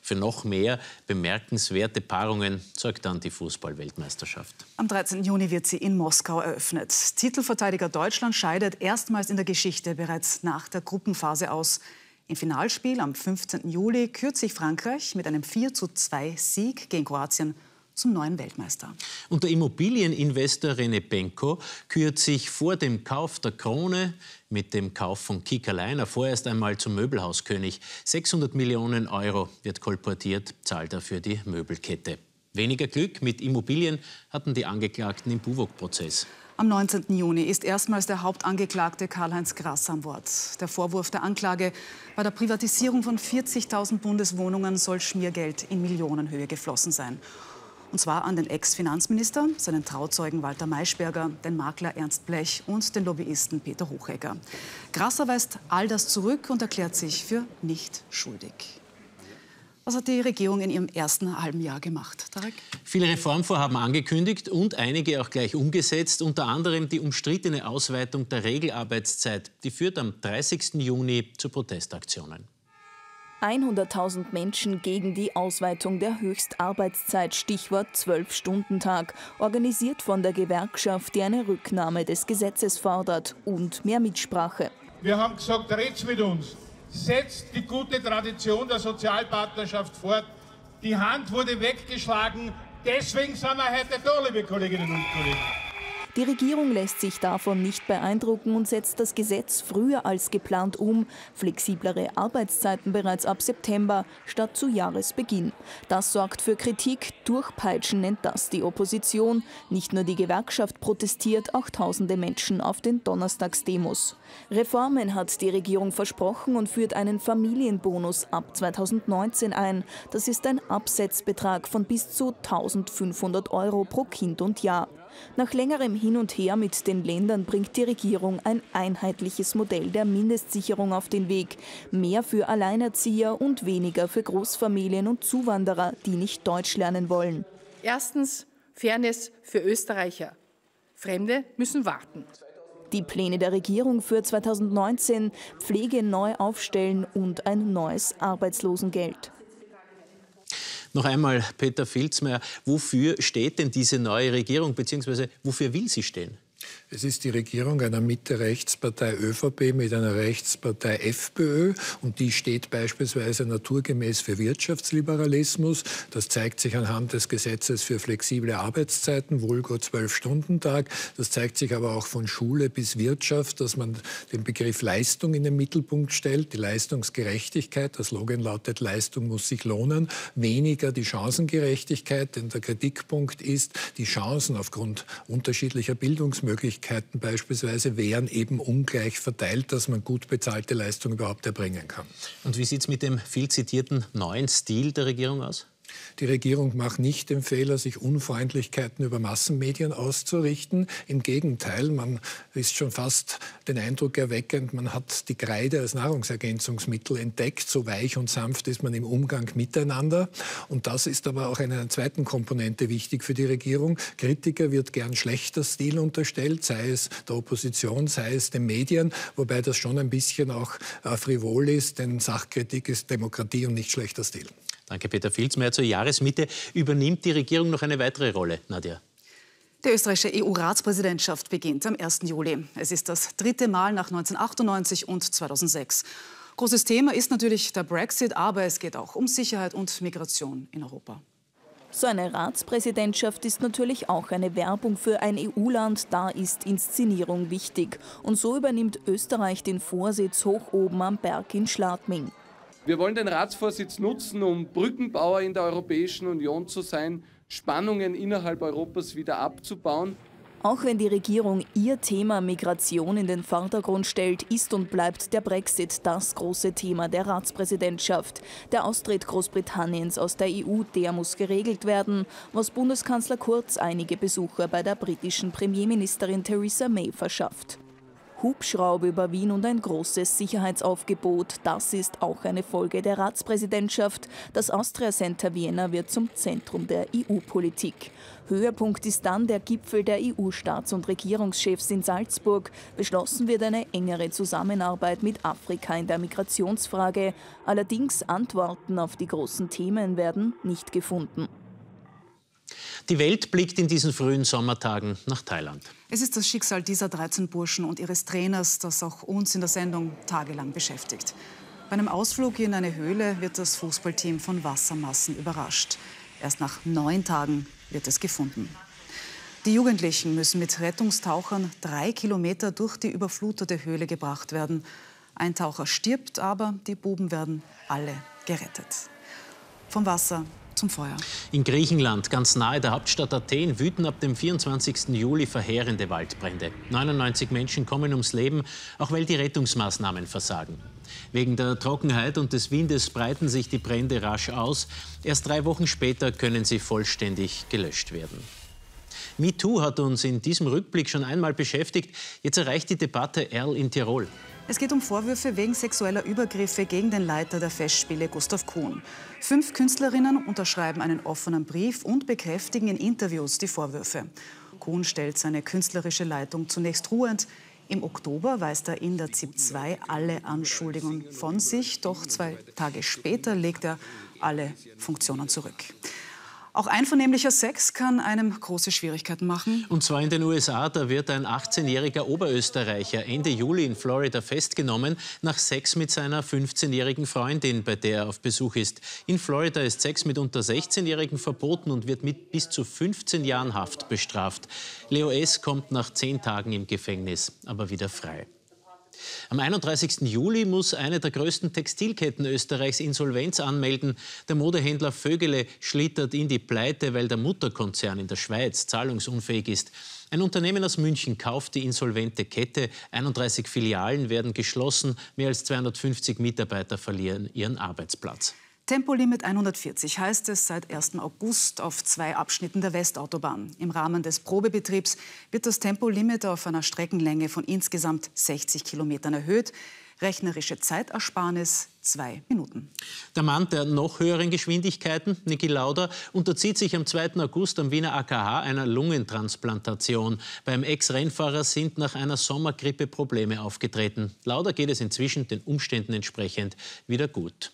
Für noch mehr bemerkenswerte Paarungen sorgt dann die Fußball-Weltmeisterschaft. Am 13. Juni wird sie in Moskau eröffnet. Titelverteidiger Deutschland scheidet erstmals in der Geschichte bereits nach der Gruppenphase aus. Im Finalspiel am 15. Juli kürt sich Frankreich mit einem 4 zu 2 Sieg gegen Kroatien zum neuen Weltmeister. Und der Immobilieninvestor René Benko kürt sich vor dem Kauf der Krone mit dem Kauf von Kickerleiner vorerst einmal zum Möbelhauskönig. 600 Millionen Euro wird kolportiert, zahlt er für die Möbelkette. Weniger Glück mit Immobilien hatten die Angeklagten im Buwok-Prozess. Am 19. Juni ist erstmals der Hauptangeklagte Karl-Heinz Grass an Wort. Der Vorwurf der Anklage bei der Privatisierung von 40.000 Bundeswohnungen soll Schmiergeld in Millionenhöhe geflossen sein. Und zwar an den Ex-Finanzminister, seinen Trauzeugen Walter Maischberger, den Makler Ernst Blech und den Lobbyisten Peter Hochegger. Grasser weist all das zurück und erklärt sich für nicht schuldig. Was hat die Regierung in ihrem ersten halben Jahr gemacht, Tarek? Viele Reformvorhaben angekündigt und einige auch gleich umgesetzt, unter anderem die umstrittene Ausweitung der Regelarbeitszeit. Die führt am 30. Juni zu Protestaktionen. 100.000 Menschen gegen die Ausweitung der Höchstarbeitszeit, Stichwort 12-Stunden-Tag, organisiert von der Gewerkschaft, die eine Rücknahme des Gesetzes fordert und mehr Mitsprache. Wir haben gesagt, redet mit uns setzt die gute Tradition der Sozialpartnerschaft fort. Die Hand wurde weggeschlagen. Deswegen sind wir heute da, liebe Kolleginnen und Kollegen. Die Regierung lässt sich davon nicht beeindrucken und setzt das Gesetz früher als geplant um, flexiblere Arbeitszeiten bereits ab September statt zu Jahresbeginn. Das sorgt für Kritik, durchpeitschen nennt das die Opposition. Nicht nur die Gewerkschaft protestiert, auch tausende Menschen auf den Donnerstagsdemos. Reformen hat die Regierung versprochen und führt einen Familienbonus ab 2019 ein. Das ist ein Absetzbetrag von bis zu 1500 Euro pro Kind und Jahr. Nach längerem Hin und Her mit den Ländern bringt die Regierung ein einheitliches Modell der Mindestsicherung auf den Weg. Mehr für Alleinerzieher und weniger für Großfamilien und Zuwanderer, die nicht Deutsch lernen wollen. Erstens Fairness für Österreicher. Fremde müssen warten. Die Pläne der Regierung für 2019, Pflege neu aufstellen und ein neues Arbeitslosengeld. Noch einmal, Peter Filzmeier, wofür steht denn diese neue Regierung, beziehungsweise wofür will sie stehen? Es ist die Regierung einer Mitte-Rechtspartei ÖVP mit einer Rechtspartei FPÖ und die steht beispielsweise naturgemäß für Wirtschaftsliberalismus. Das zeigt sich anhand des Gesetzes für flexible Arbeitszeiten, Vulgo 12-Stunden-Tag. Das zeigt sich aber auch von Schule bis Wirtschaft, dass man den Begriff Leistung in den Mittelpunkt stellt, die Leistungsgerechtigkeit. Das Slogan lautet, Leistung muss sich lohnen, weniger die Chancengerechtigkeit, denn der Kritikpunkt ist, die Chancen aufgrund unterschiedlicher Bildungsmöglichkeiten Möglichkeiten beispielsweise wären eben ungleich verteilt, dass man gut bezahlte Leistung überhaupt erbringen kann. Und wie sieht es mit dem viel zitierten neuen Stil der Regierung aus? Die Regierung macht nicht den Fehler, sich Unfreundlichkeiten über Massenmedien auszurichten. Im Gegenteil, man ist schon fast den Eindruck erweckend, man hat die Kreide als Nahrungsergänzungsmittel entdeckt. So weich und sanft ist man im Umgang miteinander. Und das ist aber auch eine zweiten Komponente wichtig für die Regierung. Kritiker wird gern schlechter Stil unterstellt, sei es der Opposition, sei es den Medien, wobei das schon ein bisschen auch äh, frivol ist, denn Sachkritik ist Demokratie und nicht schlechter Stil. Danke, Peter Filzmeier. Zur Jahresmitte übernimmt die Regierung noch eine weitere Rolle. Nadja. Die österreichische EU-Ratspräsidentschaft beginnt am 1. Juli. Es ist das dritte Mal nach 1998 und 2006. Großes Thema ist natürlich der Brexit, aber es geht auch um Sicherheit und Migration in Europa. So eine Ratspräsidentschaft ist natürlich auch eine Werbung für ein EU-Land, da ist Inszenierung wichtig. Und so übernimmt Österreich den Vorsitz hoch oben am Berg in Schladming. Wir wollen den Ratsvorsitz nutzen, um Brückenbauer in der Europäischen Union zu sein, Spannungen innerhalb Europas wieder abzubauen. Auch wenn die Regierung ihr Thema Migration in den Vordergrund stellt, ist und bleibt der Brexit das große Thema der Ratspräsidentschaft. Der Austritt Großbritanniens aus der EU, der muss geregelt werden, was Bundeskanzler Kurz einige Besucher bei der britischen Premierministerin Theresa May verschafft. Hubschrauber über Wien und ein großes Sicherheitsaufgebot. Das ist auch eine Folge der Ratspräsidentschaft. Das Austria Center Vienna wird zum Zentrum der EU-Politik. Höhepunkt ist dann der Gipfel der EU-Staats- und Regierungschefs in Salzburg. Beschlossen wird eine engere Zusammenarbeit mit Afrika in der Migrationsfrage. Allerdings Antworten auf die großen Themen werden nicht gefunden. Die Welt blickt in diesen frühen Sommertagen nach Thailand. Es ist das Schicksal dieser 13 Burschen und ihres Trainers, das auch uns in der Sendung tagelang beschäftigt. Bei einem Ausflug in eine Höhle wird das Fußballteam von Wassermassen überrascht. Erst nach neun Tagen wird es gefunden. Die Jugendlichen müssen mit Rettungstauchern drei Kilometer durch die überflutete Höhle gebracht werden. Ein Taucher stirbt, aber die Buben werden alle gerettet. Vom Wasser zum Feuer. In Griechenland, ganz nahe der Hauptstadt Athen, wüten ab dem 24. Juli verheerende Waldbrände. 99 Menschen kommen ums Leben, auch weil die Rettungsmaßnahmen versagen. Wegen der Trockenheit und des Windes breiten sich die Brände rasch aus. Erst drei Wochen später können sie vollständig gelöscht werden. MeToo hat uns in diesem Rückblick schon einmal beschäftigt. Jetzt erreicht die Debatte Erl in Tirol. Es geht um Vorwürfe wegen sexueller Übergriffe gegen den Leiter der Festspiele Gustav Kuhn. Fünf Künstlerinnen unterschreiben einen offenen Brief und bekräftigen in Interviews die Vorwürfe. Kuhn stellt seine künstlerische Leitung zunächst ruhend. Im Oktober weist er in der ZIP 2 alle Anschuldigungen von sich, doch zwei Tage später legt er alle Funktionen zurück. Auch einvernehmlicher Sex kann einem große Schwierigkeiten machen. Und zwar in den USA. Da wird ein 18-jähriger Oberösterreicher Ende Juli in Florida festgenommen nach Sex mit seiner 15-jährigen Freundin, bei der er auf Besuch ist. In Florida ist Sex mit unter 16-Jährigen verboten und wird mit bis zu 15 Jahren Haft bestraft. Leo S. kommt nach zehn Tagen im Gefängnis, aber wieder frei. Am 31. Juli muss eine der größten Textilketten Österreichs Insolvenz anmelden. Der Modehändler Vögele schlittert in die Pleite, weil der Mutterkonzern in der Schweiz zahlungsunfähig ist. Ein Unternehmen aus München kauft die insolvente Kette. 31 Filialen werden geschlossen. Mehr als 250 Mitarbeiter verlieren ihren Arbeitsplatz. Tempolimit 140 heißt es seit 1. August auf zwei Abschnitten der Westautobahn. Im Rahmen des Probebetriebs wird das Tempolimit auf einer Streckenlänge von insgesamt 60 Kilometern erhöht. Rechnerische Zeitersparnis zwei Minuten. Der Mann der noch höheren Geschwindigkeiten, Niki Lauda, unterzieht sich am 2. August am Wiener AKH einer Lungentransplantation. Beim Ex-Rennfahrer sind nach einer Sommergrippe Probleme aufgetreten. Lauda geht es inzwischen den Umständen entsprechend wieder gut.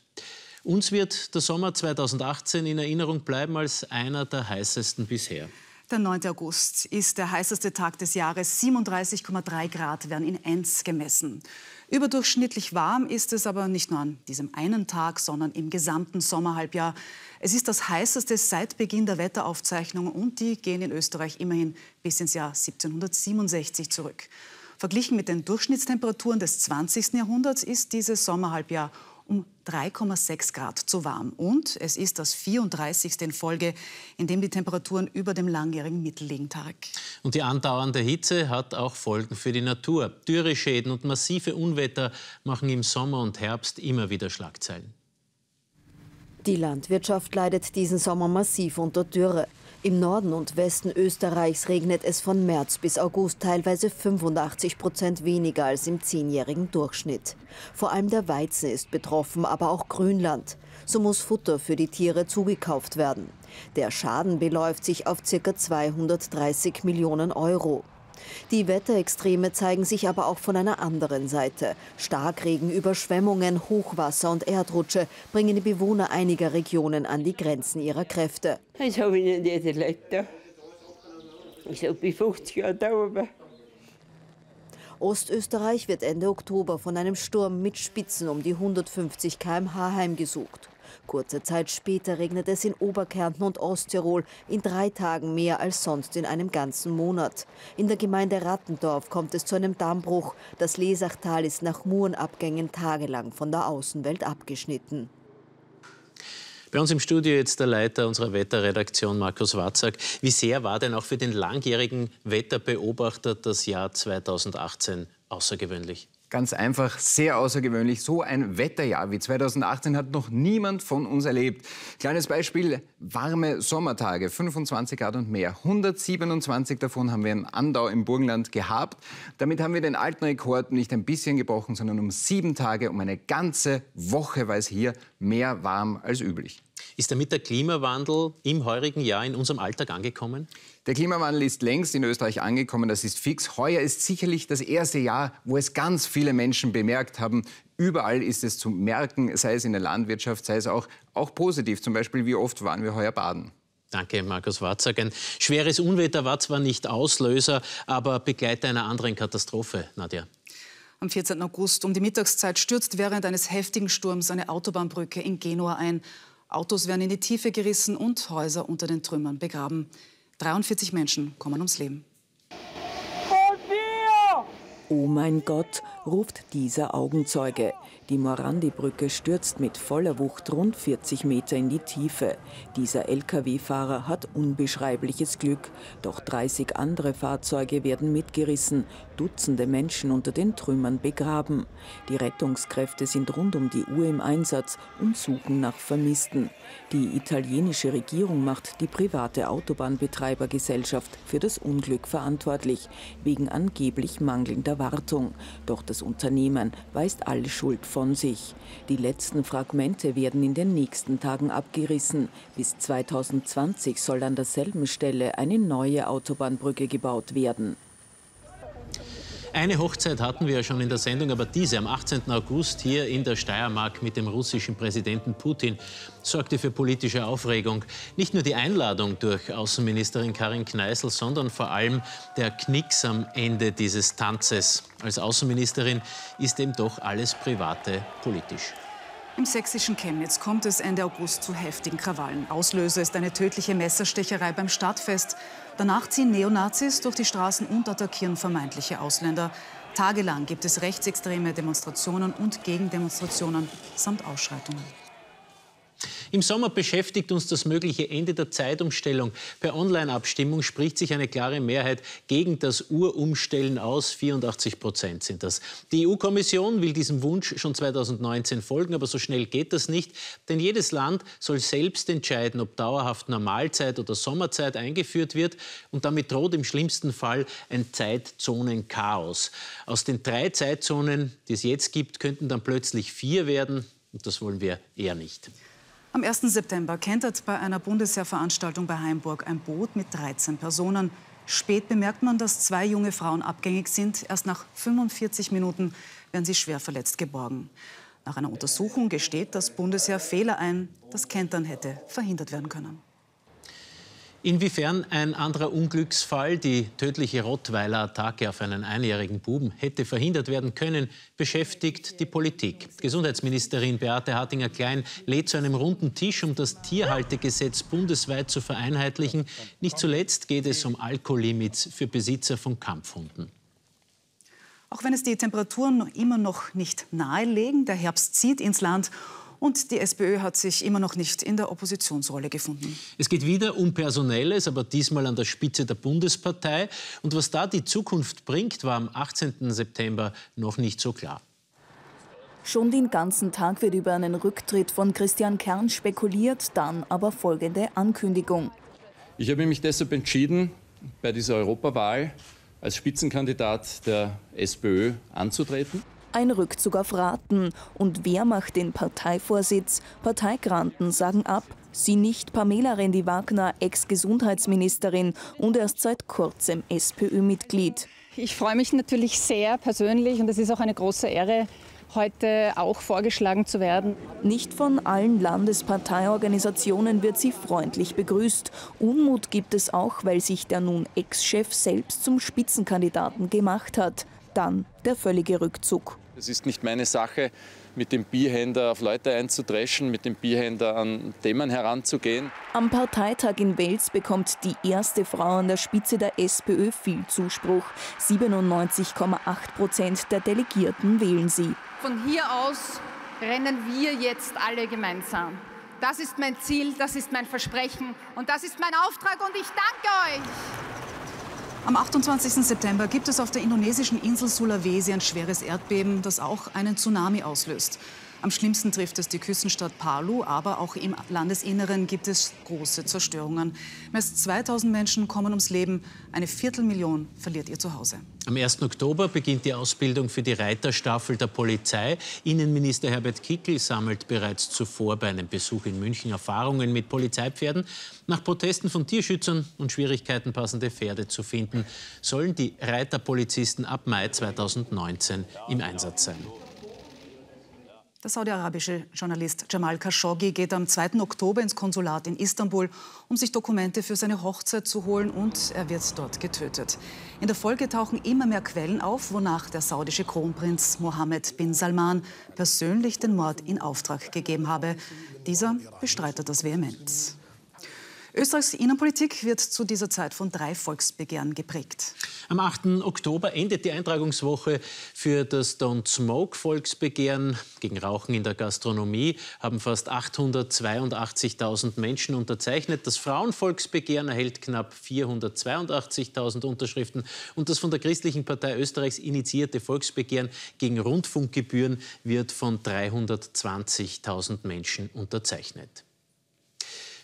Uns wird der Sommer 2018 in Erinnerung bleiben als einer der heißesten bisher. Der 9. August ist der heißeste Tag des Jahres. 37,3 Grad werden in Enns gemessen. Überdurchschnittlich warm ist es aber nicht nur an diesem einen Tag, sondern im gesamten Sommerhalbjahr. Es ist das heißeste seit Beginn der Wetteraufzeichnungen und die gehen in Österreich immerhin bis ins Jahr 1767 zurück. Verglichen mit den Durchschnittstemperaturen des 20. Jahrhunderts ist dieses Sommerhalbjahr um 3,6 Grad zu warm. Und es ist das 34. in Folge, in dem die Temperaturen über dem langjährigen Mittel liegen, Tarek. Und die andauernde Hitze hat auch Folgen für die Natur. Dürreschäden und massive Unwetter machen im Sommer und Herbst immer wieder Schlagzeilen. Die Landwirtschaft leidet diesen Sommer massiv unter Dürre. Im Norden und Westen Österreichs regnet es von März bis August teilweise 85 Prozent weniger als im zehnjährigen Durchschnitt. Vor allem der Weizen ist betroffen, aber auch Grünland. So muss Futter für die Tiere zugekauft werden. Der Schaden beläuft sich auf ca. 230 Millionen Euro. Die Wetterextreme zeigen sich aber auch von einer anderen Seite. Starkregen, Überschwemmungen, Hochwasser und Erdrutsche bringen die Bewohner einiger Regionen an die Grenzen ihrer Kräfte. Das habe ich nicht erlebt. Ich habe 50 Jahre da oben. Ostösterreich wird Ende Oktober von einem Sturm mit Spitzen um die 150 km/h heimgesucht. Kurze Zeit später regnet es in Oberkärnten und Osttirol in drei Tagen mehr als sonst in einem ganzen Monat. In der Gemeinde Rattendorf kommt es zu einem Dammbruch. Das Lesachtal ist nach Murenabgängen tagelang von der Außenwelt abgeschnitten. Bei uns im Studio jetzt der Leiter unserer Wetterredaktion, Markus Watzak. Wie sehr war denn auch für den langjährigen Wetterbeobachter das Jahr 2018 außergewöhnlich? Ganz einfach, sehr außergewöhnlich. So ein Wetterjahr wie 2018 hat noch niemand von uns erlebt. Kleines Beispiel, warme Sommertage, 25 Grad und mehr. 127 davon haben wir in Andau im Burgenland gehabt. Damit haben wir den alten Rekord nicht ein bisschen gebrochen, sondern um sieben Tage, um eine ganze Woche war es hier mehr warm als üblich. Ist damit der Klimawandel im heurigen Jahr in unserem Alltag angekommen? Der Klimawandel ist längst in Österreich angekommen, das ist fix. Heuer ist sicherlich das erste Jahr, wo es ganz viele Menschen bemerkt haben. Überall ist es zu merken, sei es in der Landwirtschaft, sei es auch, auch positiv. Zum Beispiel, wie oft waren wir heuer baden? Danke, Markus Watzak. Ein schweres Unwetter war zwar nicht Auslöser, aber Begleiter einer anderen Katastrophe, Nadja. Am 14. August um die Mittagszeit stürzt während eines heftigen Sturms eine Autobahnbrücke in Genua ein. Autos werden in die Tiefe gerissen und Häuser unter den Trümmern begraben. 43 Menschen kommen ums Leben. Oh mein Gott, ruft dieser Augenzeuge. Die Morandi-Brücke stürzt mit voller Wucht rund 40 Meter in die Tiefe. Dieser Lkw-Fahrer hat unbeschreibliches Glück. Doch 30 andere Fahrzeuge werden mitgerissen, Dutzende Menschen unter den Trümmern begraben. Die Rettungskräfte sind rund um die Uhr im Einsatz und suchen nach Vermissten. Die italienische Regierung macht die private Autobahnbetreibergesellschaft für das Unglück verantwortlich, wegen angeblich mangelnder Wartung. Doch das Unternehmen weist alle Schuld von sich. Die letzten Fragmente werden in den nächsten Tagen abgerissen. Bis 2020 soll an derselben Stelle eine neue Autobahnbrücke gebaut werden. Eine Hochzeit hatten wir ja schon in der Sendung, aber diese am 18. August hier in der Steiermark mit dem russischen Präsidenten Putin sorgte für politische Aufregung. Nicht nur die Einladung durch Außenministerin Karin Kneißl, sondern vor allem der Knicks am Ende dieses Tanzes. Als Außenministerin ist eben doch alles Private politisch. Im sächsischen Chemnitz kommt es Ende August zu heftigen Krawallen. Auslöser ist eine tödliche Messerstecherei beim Stadtfest. Danach ziehen Neonazis durch die Straßen und attackieren vermeintliche Ausländer. Tagelang gibt es rechtsextreme Demonstrationen und Gegendemonstrationen samt Ausschreitungen. Im Sommer beschäftigt uns das mögliche Ende der Zeitumstellung. Per Online-Abstimmung spricht sich eine klare Mehrheit gegen das Urumstellen aus. 84 Prozent sind das. Die EU-Kommission will diesem Wunsch schon 2019 folgen, aber so schnell geht das nicht. Denn jedes Land soll selbst entscheiden, ob dauerhaft Normalzeit oder Sommerzeit eingeführt wird. Und damit droht im schlimmsten Fall ein Zeitzonenchaos. Aus den drei Zeitzonen, die es jetzt gibt, könnten dann plötzlich vier werden. Und das wollen wir eher nicht. Am 1. September kentert bei einer Bundesheerveranstaltung bei Heimburg ein Boot mit 13 Personen. Spät bemerkt man, dass zwei junge Frauen abgängig sind. Erst nach 45 Minuten werden sie schwer verletzt geborgen. Nach einer Untersuchung gesteht das Bundesheer Fehler ein. Das Kentern hätte verhindert werden können. Inwiefern ein anderer Unglücksfall, die tödliche Rottweiler-Attacke auf einen einjährigen Buben, hätte verhindert werden können, beschäftigt die Politik. Gesundheitsministerin Beate Hartinger-Klein lädt zu einem runden Tisch, um das Tierhaltegesetz bundesweit zu vereinheitlichen. Nicht zuletzt geht es um Alkohollimits für Besitzer von Kampfhunden. Auch wenn es die Temperaturen immer noch nicht nahelegen, der Herbst zieht ins Land und die SPÖ hat sich immer noch nicht in der Oppositionsrolle gefunden. Es geht wieder um Personelles, aber diesmal an der Spitze der Bundespartei. Und was da die Zukunft bringt, war am 18. September noch nicht so klar. Schon den ganzen Tag wird über einen Rücktritt von Christian Kern spekuliert, dann aber folgende Ankündigung. Ich habe mich deshalb entschieden, bei dieser Europawahl als Spitzenkandidat der SPÖ anzutreten. Ein Rückzug auf Raten. Und wer macht den Parteivorsitz? Parteigranten sagen ab. Sie nicht Pamela Rendi-Wagner, Ex-Gesundheitsministerin und erst seit kurzem SPÖ-Mitglied. Ich freue mich natürlich sehr persönlich und es ist auch eine große Ehre, heute auch vorgeschlagen zu werden. Nicht von allen Landesparteiorganisationen wird sie freundlich begrüßt. Unmut gibt es auch, weil sich der nun Ex-Chef selbst zum Spitzenkandidaten gemacht hat. Dann der völlige Rückzug. Es ist nicht meine Sache, mit dem Bierhändler auf Leute einzudreschen, mit dem Bierhändler an Themen heranzugehen. Am Parteitag in Wels bekommt die erste Frau an der Spitze der SPÖ viel Zuspruch. 97,8 Prozent der Delegierten wählen sie. Von hier aus rennen wir jetzt alle gemeinsam. Das ist mein Ziel, das ist mein Versprechen und das ist mein Auftrag und ich danke euch. Am 28. September gibt es auf der indonesischen Insel Sulawesi ein schweres Erdbeben, das auch einen Tsunami auslöst. Am schlimmsten trifft es die Küstenstadt Palu, aber auch im Landesinneren gibt es große Zerstörungen. Mehr als 2000 Menschen kommen ums Leben, eine Viertelmillion verliert ihr Zuhause. Am 1. Oktober beginnt die Ausbildung für die Reiterstaffel der Polizei. Innenminister Herbert Kickl sammelt bereits zuvor bei einem Besuch in München Erfahrungen mit Polizeipferden. Nach Protesten von Tierschützern und Schwierigkeiten, passende Pferde zu finden, sollen die Reiterpolizisten ab Mai 2019 im Einsatz sein. Der saudi-arabische Journalist Jamal Khashoggi geht am 2. Oktober ins Konsulat in Istanbul, um sich Dokumente für seine Hochzeit zu holen und er wird dort getötet. In der Folge tauchen immer mehr Quellen auf, wonach der saudische Kronprinz Mohammed bin Salman persönlich den Mord in Auftrag gegeben habe. Dieser bestreitet das vehement. Österreichs Innenpolitik wird zu dieser Zeit von drei Volksbegehren geprägt. Am 8. Oktober endet die Eintragungswoche für das Don't Smoke Volksbegehren gegen Rauchen in der Gastronomie. Haben fast 882.000 Menschen unterzeichnet. Das Frauenvolksbegehren erhält knapp 482.000 Unterschriften. Und das von der Christlichen Partei Österreichs initiierte Volksbegehren gegen Rundfunkgebühren wird von 320.000 Menschen unterzeichnet.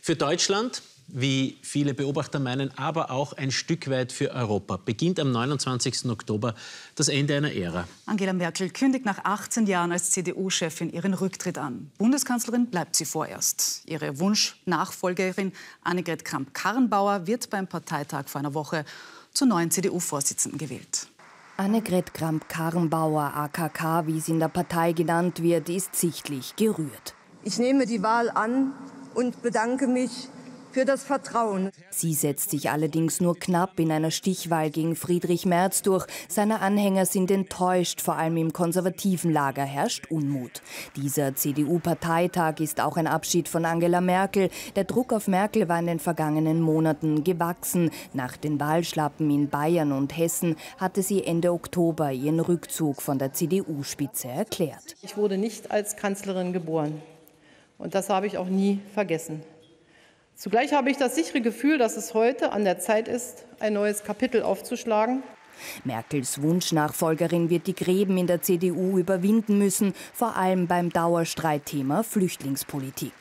Für Deutschland wie viele Beobachter meinen, aber auch ein Stück weit für Europa. Beginnt am 29. Oktober das Ende einer Ära. Angela Merkel kündigt nach 18 Jahren als CDU-Chefin ihren Rücktritt an. Bundeskanzlerin bleibt sie vorerst. Ihre Wunschnachfolgerin Annegret Kramp-Karrenbauer wird beim Parteitag vor einer Woche zur neuen CDU-Vorsitzenden gewählt. Annegret Kramp-Karrenbauer, AKK, wie sie in der Partei genannt wird, ist sichtlich gerührt. Ich nehme die Wahl an und bedanke mich für das Vertrauen. Sie setzt sich allerdings nur knapp in einer Stichwahl gegen Friedrich Merz durch. Seine Anhänger sind enttäuscht, vor allem im konservativen Lager herrscht Unmut. Dieser CDU-Parteitag ist auch ein Abschied von Angela Merkel. Der Druck auf Merkel war in den vergangenen Monaten gewachsen. Nach den Wahlschlappen in Bayern und Hessen hatte sie Ende Oktober ihren Rückzug von der CDU-Spitze erklärt. Ich wurde nicht als Kanzlerin geboren. Und das habe ich auch nie vergessen. Zugleich habe ich das sichere Gefühl, dass es heute an der Zeit ist, ein neues Kapitel aufzuschlagen. Merkels Wunschnachfolgerin wird die Gräben in der CDU überwinden müssen, vor allem beim Dauerstreitthema Flüchtlingspolitik.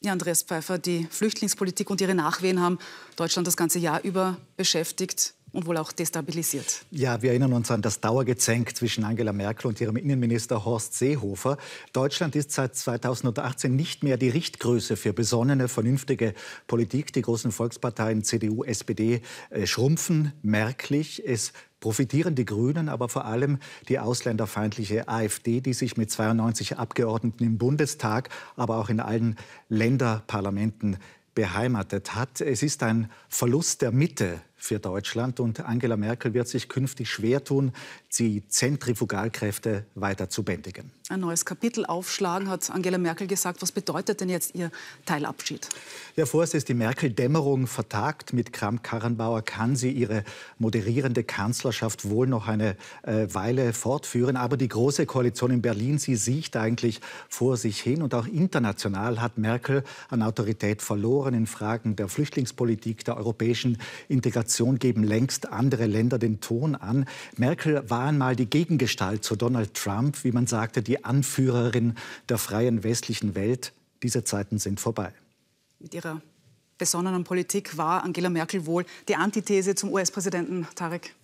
Ja, Andreas Pfeiffer, die Flüchtlingspolitik und ihre Nachwehen haben Deutschland das ganze Jahr über beschäftigt und wohl auch destabilisiert. Ja, wir erinnern uns an das Dauergezänk zwischen Angela Merkel und ihrem Innenminister Horst Seehofer. Deutschland ist seit 2018 nicht mehr die Richtgröße für besonnene, vernünftige Politik. Die großen Volksparteien CDU, SPD äh, schrumpfen merklich. Es profitieren die Grünen, aber vor allem die ausländerfeindliche AfD, die sich mit 92 Abgeordneten im Bundestag, aber auch in allen Länderparlamenten beheimatet hat. Es ist ein Verlust der Mitte für Deutschland. Und Angela Merkel wird sich künftig schwer tun, die Zentrifugalkräfte weiter zu bändigen. Ein neues Kapitel aufschlagen, hat Angela Merkel gesagt. Was bedeutet denn jetzt Ihr Teilabschied? Ja, vorerst ist die Merkel-Dämmerung vertagt. Mit Kramp-Karrenbauer kann sie ihre moderierende Kanzlerschaft wohl noch eine äh, Weile fortführen. Aber die Große Koalition in Berlin, sie sieht eigentlich vor sich hin. Und auch international hat Merkel an Autorität verloren in Fragen der Flüchtlingspolitik, der europäischen Integration Kommunikation geben längst andere Länder den Ton an. Merkel war einmal die Gegengestalt zu Donald Trump, wie man sagte, die Anführerin der freien westlichen Welt. Diese Zeiten sind vorbei. Mit ihrer besonnenen Politik war Angela Merkel wohl die Antithese zum US-Präsidenten Tarek.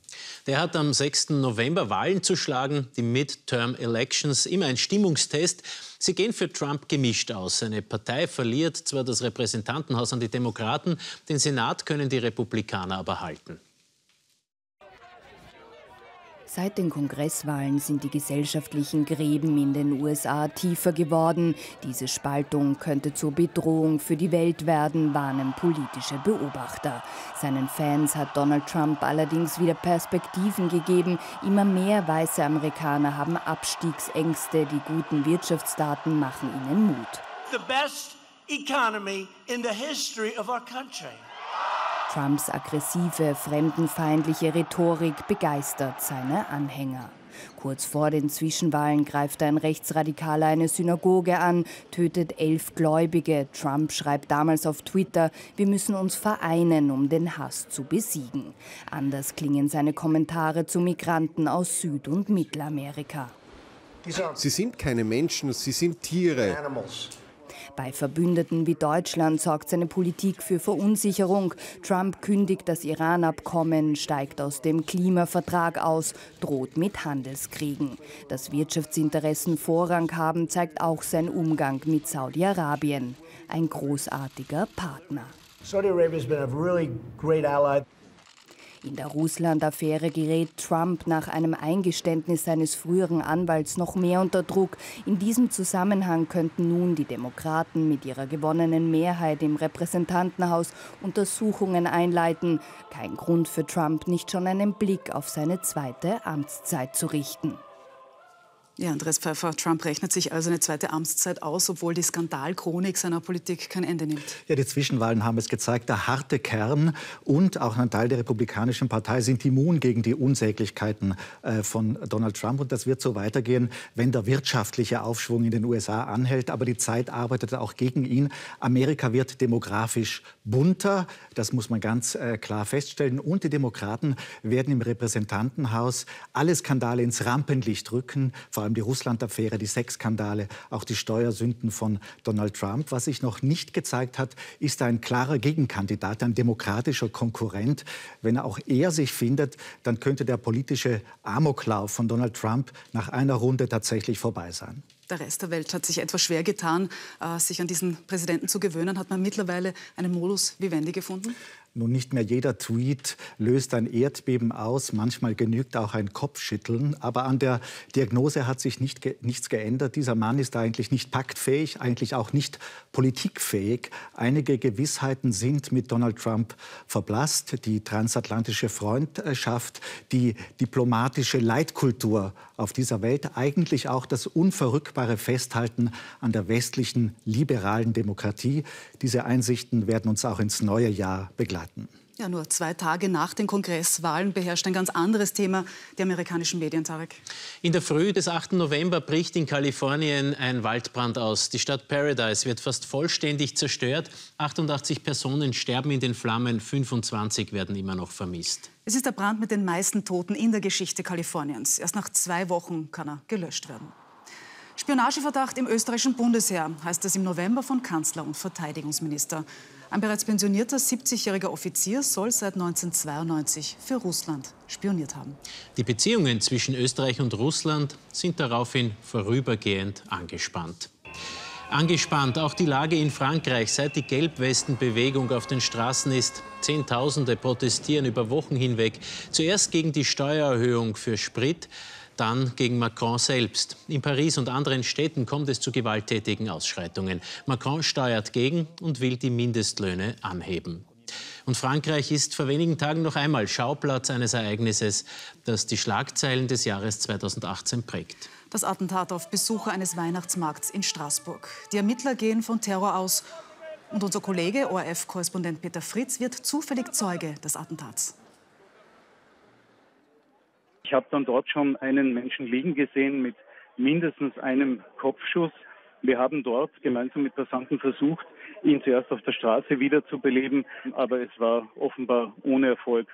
Der hat am 6. November Wahlen zu schlagen, die Midterm Elections, immer ein Stimmungstest. Sie gehen für Trump gemischt aus. Seine Partei verliert zwar das Repräsentantenhaus an die Demokraten, den Senat können die Republikaner aber halten. Seit den Kongresswahlen sind die gesellschaftlichen Gräben in den USA tiefer geworden. Diese Spaltung könnte zur Bedrohung für die Welt werden, warnen politische Beobachter. Seinen Fans hat Donald Trump allerdings wieder Perspektiven gegeben. Immer mehr weiße Amerikaner haben Abstiegsängste. Die guten Wirtschaftsdaten machen ihnen Mut. The best economy in the history of our country. Trumps aggressive, fremdenfeindliche Rhetorik begeistert seine Anhänger. Kurz vor den Zwischenwahlen greift ein Rechtsradikaler eine Synagoge an, tötet elf Gläubige. Trump schreibt damals auf Twitter, wir müssen uns vereinen, um den Hass zu besiegen. Anders klingen seine Kommentare zu Migranten aus Süd- und Mittelamerika. Sie sind keine Menschen, sie sind Tiere. Bei Verbündeten wie Deutschland sorgt seine Politik für Verunsicherung. Trump kündigt das Iran-Abkommen, steigt aus dem Klimavertrag aus, droht mit Handelskriegen. Dass Wirtschaftsinteressen Vorrang haben, zeigt auch sein Umgang mit Saudi-Arabien. Ein großartiger Partner. Saudi Arabia has been a really great ally. In der Russland-Affäre gerät Trump nach einem Eingeständnis seines früheren Anwalts noch mehr unter Druck. In diesem Zusammenhang könnten nun die Demokraten mit ihrer gewonnenen Mehrheit im Repräsentantenhaus Untersuchungen einleiten. Kein Grund für Trump, nicht schon einen Blick auf seine zweite Amtszeit zu richten. Ja, Andreas Pfeiffer, Trump rechnet sich also eine zweite Amtszeit aus, obwohl die Skandalchronik seiner Politik kein Ende nimmt. Ja, die Zwischenwahlen haben es gezeigt. Der harte Kern und auch ein Teil der Republikanischen Partei sind immun gegen die Unsäglichkeiten äh, von Donald Trump. Und das wird so weitergehen, wenn der wirtschaftliche Aufschwung in den USA anhält. Aber die Zeit arbeitet auch gegen ihn. Amerika wird demografisch bunter. Das muss man ganz äh, klar feststellen. Und die Demokraten werden im Repräsentantenhaus alle Skandale ins Rampenlicht rücken. Vor allem die Russland-Affäre, die Sexskandale, auch die Steuersünden von Donald Trump. Was sich noch nicht gezeigt hat, ist ein klarer Gegenkandidat, ein demokratischer Konkurrent. Wenn auch er sich findet, dann könnte der politische Amoklauf von Donald Trump nach einer Runde tatsächlich vorbei sein. Der Rest der Welt hat sich etwas schwer getan, äh, sich an diesen Präsidenten zu gewöhnen. Hat man mittlerweile einen Modus vivendi gefunden? Nun, nicht mehr jeder Tweet löst ein Erdbeben aus. Manchmal genügt auch ein Kopfschütteln. Aber an der Diagnose hat sich nicht ge nichts geändert. Dieser Mann ist eigentlich nicht paktfähig, eigentlich auch nicht politikfähig. Einige Gewissheiten sind mit Donald Trump verblasst. Die transatlantische Freundschaft, die diplomatische Leitkultur auf dieser Welt, eigentlich auch das unverrückbare Festhalten an der westlichen liberalen Demokratie. Diese Einsichten werden uns auch ins neue Jahr begleiten. Ja, nur zwei Tage nach den Kongresswahlen beherrscht ein ganz anderes Thema die amerikanischen Medien, Tarek. In der Früh des 8. November bricht in Kalifornien ein Waldbrand aus. Die Stadt Paradise wird fast vollständig zerstört. 88 Personen sterben in den Flammen, 25 werden immer noch vermisst. Es ist der Brand mit den meisten Toten in der Geschichte Kaliforniens. Erst nach zwei Wochen kann er gelöscht werden. Spionageverdacht im österreichischen Bundesheer heißt es im November von Kanzler und Verteidigungsminister. Ein bereits pensionierter 70-jähriger Offizier soll seit 1992 für Russland spioniert haben. Die Beziehungen zwischen Österreich und Russland sind daraufhin vorübergehend angespannt. Angespannt auch die Lage in Frankreich, seit die Gelbwestenbewegung auf den Straßen ist. Zehntausende protestieren über Wochen hinweg. Zuerst gegen die Steuererhöhung für Sprit, dann gegen Macron selbst. In Paris und anderen Städten kommt es zu gewalttätigen Ausschreitungen. Macron steuert gegen und will die Mindestlöhne anheben. Und Frankreich ist vor wenigen Tagen noch einmal Schauplatz eines Ereignisses, das die Schlagzeilen des Jahres 2018 prägt. Das Attentat auf Besucher eines Weihnachtsmarkts in Straßburg. Die Ermittler gehen von Terror aus. Und unser Kollege, ORF-Korrespondent Peter Fritz, wird zufällig Zeuge des Attentats. Ich habe dann dort schon einen Menschen liegen gesehen mit mindestens einem Kopfschuss. Wir haben dort gemeinsam mit Passanten versucht, ihn zuerst auf der Straße wiederzubeleben. Aber es war offenbar ohne Erfolg.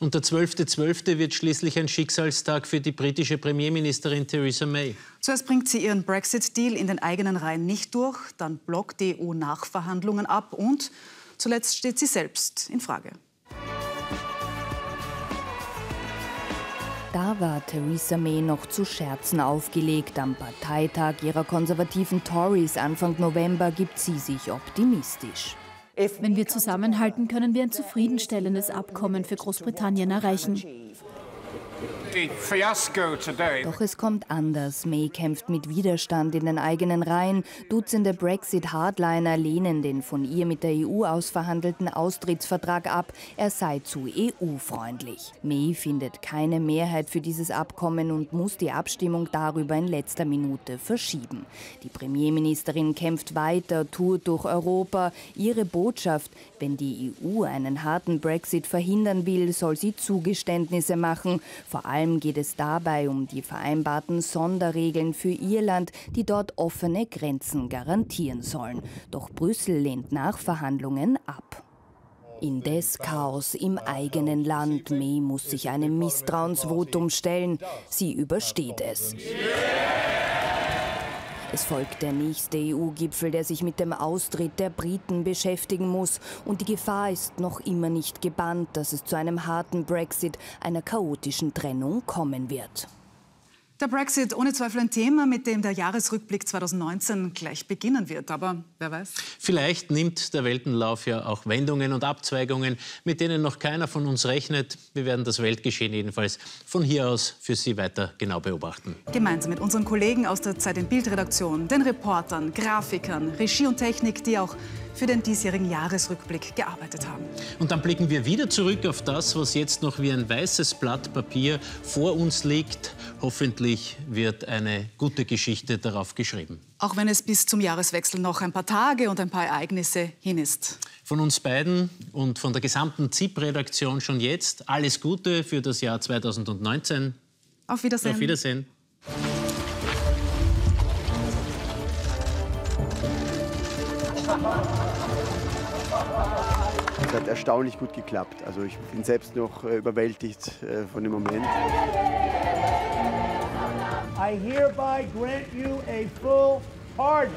Und der 12.12. .12. wird schließlich ein Schicksalstag für die britische Premierministerin Theresa May. Zuerst bringt sie ihren Brexit-Deal in den eigenen Reihen nicht durch, dann blockt die EU Nachverhandlungen ab und zuletzt steht sie selbst in Frage. Da war Theresa May noch zu Scherzen aufgelegt. Am Parteitag ihrer konservativen Tories Anfang November gibt sie sich optimistisch. Wenn wir zusammenhalten, können wir ein zufriedenstellendes Abkommen für Großbritannien erreichen. Doch es kommt anders. May kämpft mit Widerstand in den eigenen Reihen. Dutzende Brexit-Hardliner lehnen den von ihr mit der EU ausverhandelten Austrittsvertrag ab. Er sei zu EU-freundlich. May findet keine Mehrheit für dieses Abkommen und muss die Abstimmung darüber in letzter Minute verschieben. Die Premierministerin kämpft weiter, tourt durch Europa. Ihre Botschaft, wenn die EU einen harten Brexit verhindern will, soll sie Zugeständnisse machen. Vor allem geht es dabei um die vereinbarten Sonderregeln für Irland, die dort offene Grenzen garantieren sollen. Doch Brüssel lehnt Nachverhandlungen ab. Indes Chaos im eigenen Land. May muss sich einem Misstrauensvotum stellen. Sie übersteht es. Es folgt der nächste EU-Gipfel, der sich mit dem Austritt der Briten beschäftigen muss. Und die Gefahr ist noch immer nicht gebannt, dass es zu einem harten Brexit, einer chaotischen Trennung kommen wird. Der Brexit ohne Zweifel ein Thema, mit dem der Jahresrückblick 2019 gleich beginnen wird. Aber wer weiß? Vielleicht nimmt der Weltenlauf ja auch Wendungen und Abzweigungen, mit denen noch keiner von uns rechnet. Wir werden das Weltgeschehen jedenfalls von hier aus für Sie weiter genau beobachten. Gemeinsam mit unseren Kollegen aus der Zeit in Bildredaktion, den Reportern, Grafikern, Regie und Technik, die auch für den diesjährigen Jahresrückblick gearbeitet haben. Und dann blicken wir wieder zurück auf das, was jetzt noch wie ein weißes Blatt Papier vor uns liegt. Hoffentlich wird eine gute Geschichte darauf geschrieben. Auch wenn es bis zum Jahreswechsel noch ein paar Tage und ein paar Ereignisse hin ist. Von uns beiden und von der gesamten ZIP-Redaktion schon jetzt alles Gute für das Jahr 2019. Auf Wiedersehen. Auf Wiedersehen. Es hat erstaunlich gut geklappt. Also ich bin selbst noch äh, überwältigt äh, von dem Moment. I hereby grant you a full pardon.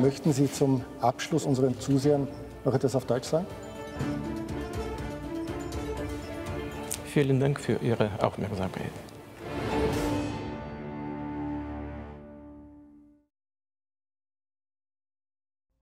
Möchten Sie zum Abschluss unseren Zusehern noch etwas auf Deutsch sagen? Vielen Dank für Ihre Aufmerksamkeit.